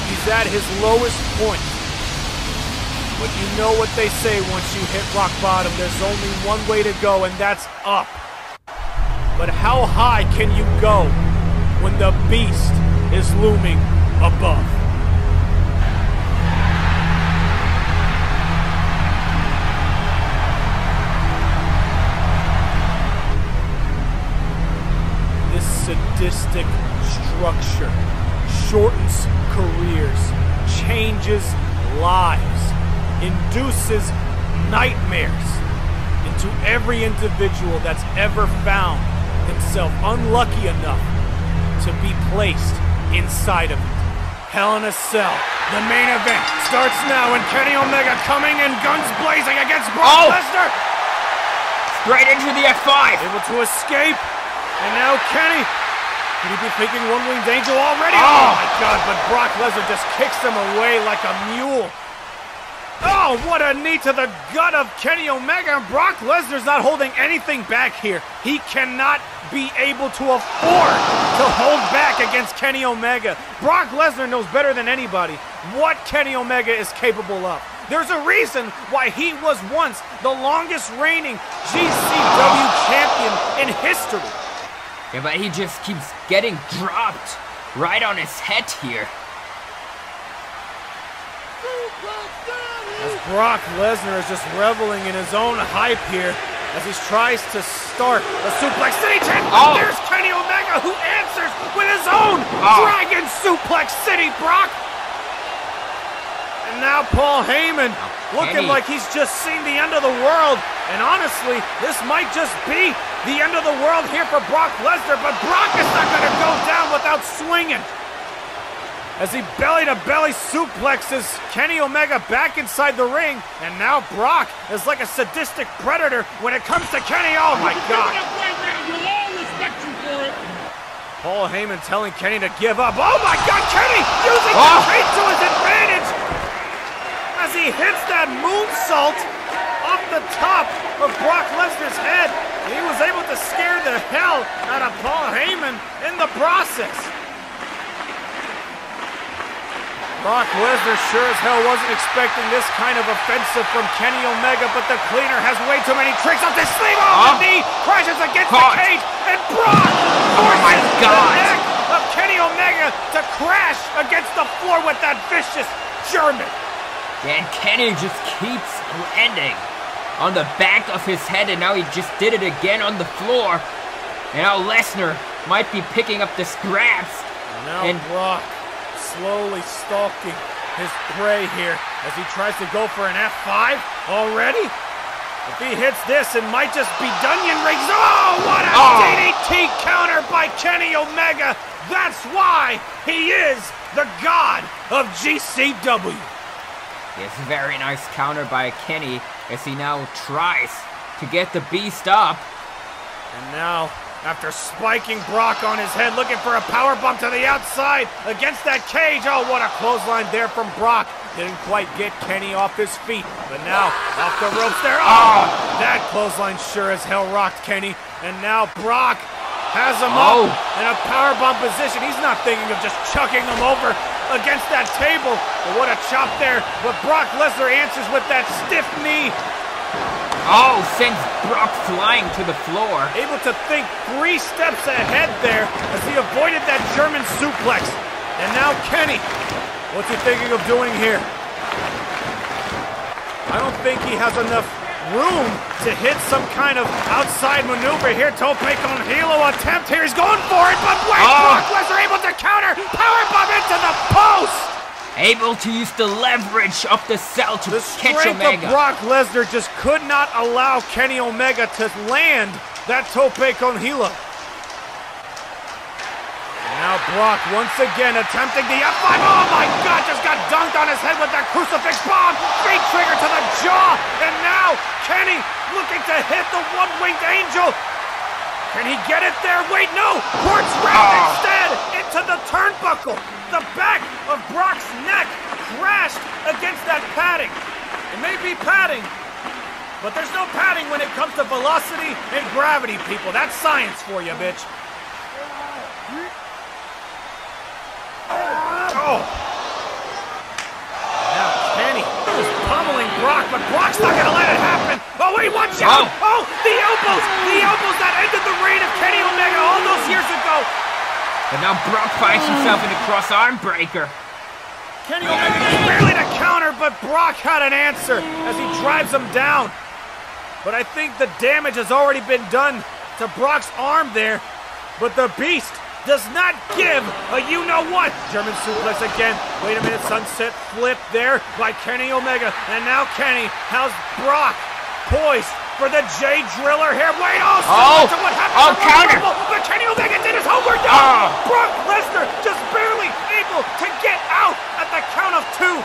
he's at his lowest point. But you know what they say once you hit rock bottom, there's only one way to go, and that's up. But how high can you go when the beast is looming above? Sadistic structure shortens careers, changes lives, induces nightmares into every individual that's ever found himself unlucky enough to be placed inside of it. Hell in a Cell, the main event starts now, and Kenny Omega coming in guns blazing against Brock Oh! Lesnar. Straight into the F5. Able to escape, and now Kenny. Could he be thinking One Winged Angel already? Oh! oh my God! But Brock Lesnar just kicks him away like a mule. Oh, what a knee to the gut of Kenny Omega. And Brock Lesnar's not holding anything back here. He cannot be able to afford to hold back against Kenny Omega. Brock Lesnar knows better than anybody what Kenny Omega is capable of. There's a reason why he was once the longest reigning GCW champion in history. Yeah, but he just keeps getting dropped right on his head here. As Brock Lesnar is just reveling in his own hype here as he tries to start a Suplex City chant. Oh. There's Kenny Omega who answers with his own Oh. Dragon Suplex City, Brock. And now Paul Heyman looking Kenny. like he's just seen the end of the world. And honestly, this might just be the end of the world here for Brock Lesnar, but Brock is not going to go down without swinging as he belly to belly suplexes Kenny Omega back inside the ring. And now Brock is like a sadistic predator when it comes to Kenny. Oh my God. Paul Heyman telling Kenny to give up. Oh my God, Kenny using Oh. the to his advantage as he hits that moonsault off the top of Brock Lesnar's head. He was able to scare the hell out of Paul Heyman in the process. Brock Lesnar sure as hell wasn't expecting this kind of offensive from Kenny Omega, but the cleaner has way too many tricks up his sleeve. Oh, the Oh. knee crashes against Caught. the cage, and Brock oh forces my God. the neck of Kenny Omega to crash against the floor with that vicious German. And Kenny just keeps landing on the back of his head, and now he just did it again on the floor. And now Lesnar might be picking up the scraps. Now And- Brock slowly stalking his prey here as he tries to go for an F5 already. If he hits this, it might just be Dunyan rings. Oh, what a Oh. DDT counter by Kenny Omega. That's why he is the god of GCW. Yes, very nice counter by Kenny as he now tries to get the beast up. And now, after spiking Brock on his head, looking for a power bump to the outside against that cage. Oh, what a clothesline there from Brock. Didn't quite get Kenny off his feet, but now off the ropes there. Oh, ah! that clothesline sure as hell rocked Kenny. And now Brock has him Oh. up in a power bomb position. He's not thinking of just chucking him over against that table. But what a chop there. But Brock Lesnar answers with that stiff knee. Oh, sends Brock flying to the floor. able to think three steps ahead there as he avoided that German suplex. And now Kenny, what's he thinking of doing here? I don't think he has enough room to hit some kind of outside maneuver here. Tope con Hilo attempt here. He's going for it, but wait, Oh. Ah! Brock Lesnar able to counter. Power bomb into the post. Able to use the leverage of the cell to The catch Omega. of Brock Lesnar just could not allow Kenny Omega to land that Tope con Hilo. Now Brock once again attempting the F5. Oh my God, just got dunked on his head with that crucifix bomb. V-trigger to the jaw. And now Kenny looking to hit the one-winged angel. Can he get it there? Wait, no! Quartz wrapped ah. instead into the turnbuckle. The back of Brock's neck crashed against that padding. It may be padding, but there's no padding when it comes to velocity and gravity, people. That's science for you, bitch. Oh! Now Kenny is pummeling Brock, but Brock's not gonna let it happen. Oh wait, watch oh. out! Oh, the elbows! The elbows that ended the reign of Kenny Omega all those years ago. And now Brock finds himself in a cross arm breaker. Kenny Omega just barely to counter, but Brock had an answer as he drives him down. But I think the damage has already been done to Brock's arm there. But the Beast does not give a you know what. German suplex again. Wait a minute, sunset flip there by Kenny Omega. And now Kenny has Brock poised for the J Driller here. Wait, oh, Oh. to what happened Oh, counter. Rumble, But Kenny Omega did his homework. Oh. Brock Lesnar just barely able to get out at the count of two.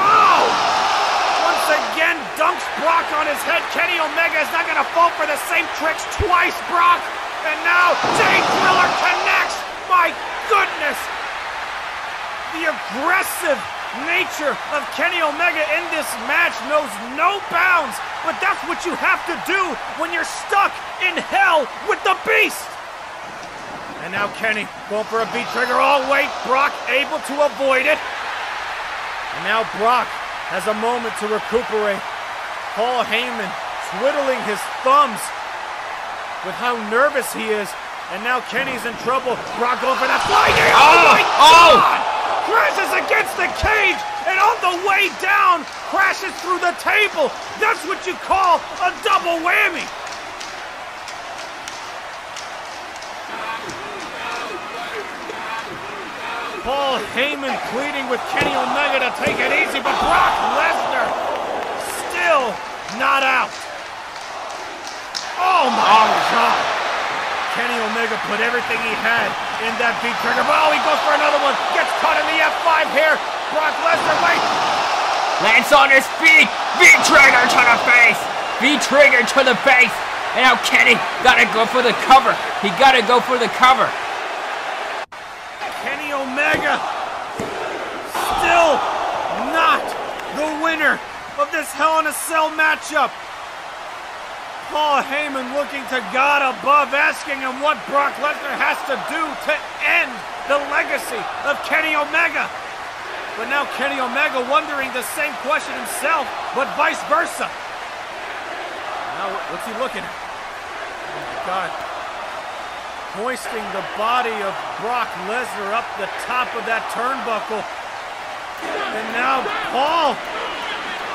Oh! Dunks Brock on his head. Kenny Omega is not going to fall for the same tricks twice, Brock. And now Jay Driller connects. My goodness. The aggressive nature of Kenny Omega in this match knows no bounds. But that's what you have to do when you're stuck in hell with the beast. And now Kenny going for a V-trigger. Oh, wait, Brock able to avoid it. And now Brock has a moment to recuperate. Paul Heyman twiddling his thumbs with how nervous he is. And now Kenny's in trouble. Brock going for that flying knee. Oh, Oh, my oh. God! Crashes against the cage, and on the way down, crashes through the table. That's what you call a double whammy. Paul Heyman pleading with Kenny Omega to take it easy, but Brock Lesnar still not out. Oh my oh, God! Kenny Omega put everything he had in that V-trigger. but Oh, he goes for another one. Gets caught in the F5 here. Brock Lesnar, wait. Lands on his feet. V-trigger to the face. V-trigger to the face. And now Kenny gotta go for the cover. He gotta go for the cover. Kenny Omega still not the winner of this Hell in a Cell matchup. Paul Heyman looking to God above, asking him what Brock Lesnar has to do to end the legacy of Kenny Omega. But now Kenny Omega wondering the same question himself, but vice versa. Now, what's he looking at? Oh my God. Hoisting the body of Brock Lesnar up the top of that turnbuckle. And now Paul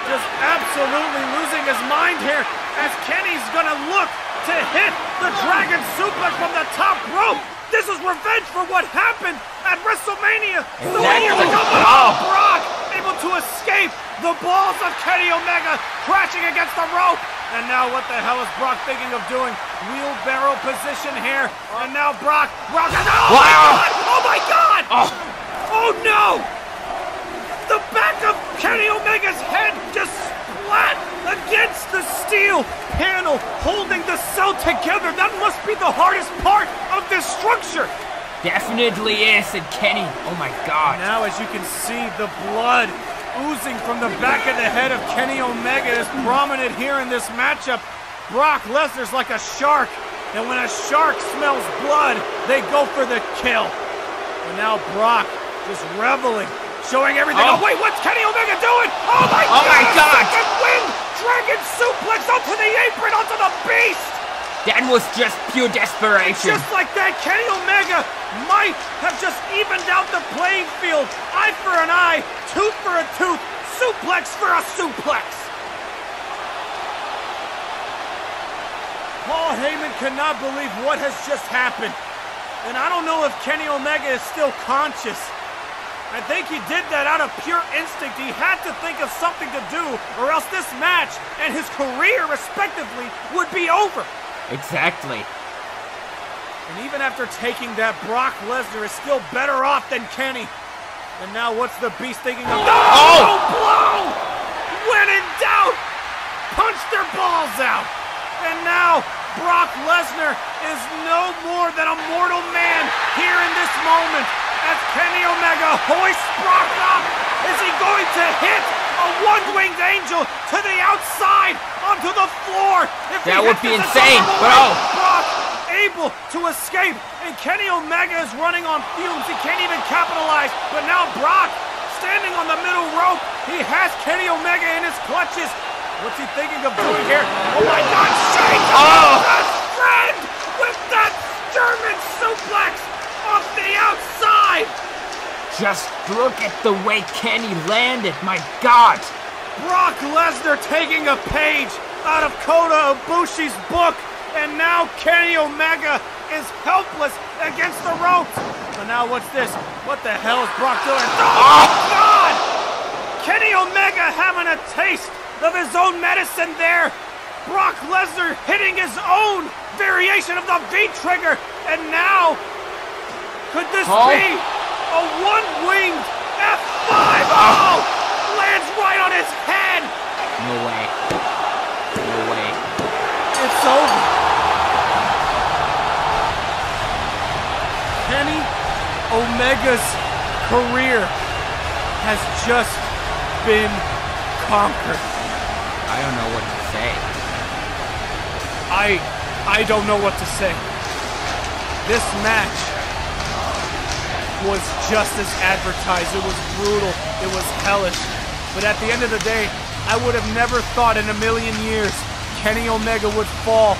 just absolutely losing his mind here as Kenny's gonna look to hit the Dragon Suplex from the top rope. This is revenge for what happened at WrestleMania three years Exactly. ago. But Oh. Brock able to escape the balls of Kenny Omega crashing against the rope. And now what the hell is Brock thinking of doing? Wheelbarrow position here. And now Brock, Brock, oh my God! Oh my God! Oh. Oh no! The back Kenny Omega's head just splat against the steel panel holding the cell together. That must be the hardest part of this structure. Definitely is. said Kenny, oh my God. Now, as you can see, the blood oozing from the back of the head of Kenny Omega is prominent here in this matchup. Brock Lesnar's like a shark, and when a shark smells blood, they go for the kill. And now Brock just reveling, showing everything. Oh. Oh, wait, what's Kenny Omega doing? Oh my Oh God! my God. Second win! Dragon suplex onto the apron, onto the beast! That was just pure desperation. Just like that, Kenny Omega might have just evened out the playing field. Eye for an eye, tooth for a tooth, suplex for a suplex. Paul Heyman cannot believe what has just happened. And I don't know if Kenny Omega is still conscious. I think he did that out of pure instinct. He had to think of something to do, or else this match and his career, respectively, would be over. Exactly. And even after taking that, Brock Lesnar is still better off than Kenny. And now what's the beast thinking of? Oh! oh blow! When in doubt, punch their balls out. And now Brock Lesnar is no more than a mortal man here in this moment as Kenny Omega hoists Brock up. Is he going to hit a one-winged angel to the outside onto the floor? If That would be insane, but oh. Brock able to escape, and Kenny Omega is running on fumes. He can't even capitalize, but now Brock standing on the middle rope. He has Kenny Omega in his clutches. What's he thinking of doing here? Oh my God, Shane! Oh. Friend with that German suplex off the outside. Just look at the way Kenny landed. My God. Brock Lesnar taking a page out of Kota Ibushi's book, and now Kenny Omega is helpless against the ropes. But now what's this? What the hell is Brock doing? Oh, God! Kenny Omega having a taste of his own medicine there. Brock Lesnar hitting his own variation of the V-trigger, and now could this Oh. be a one-winged F5? Ah. Oh! Lands right on his head! No way. No way. It's over. Kenny Omega's career has just been conquered. I don't know what to say. I I don't know what to say. This match was just as advertised. It was brutal. It was hellish. But at the end of the day, I would have never thought in a million years Kenny Omega would fall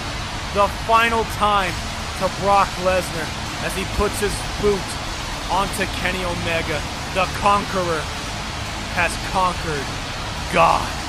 the final time to Brock Lesnar as he puts his boot onto Kenny Omega. The conqueror has conquered God.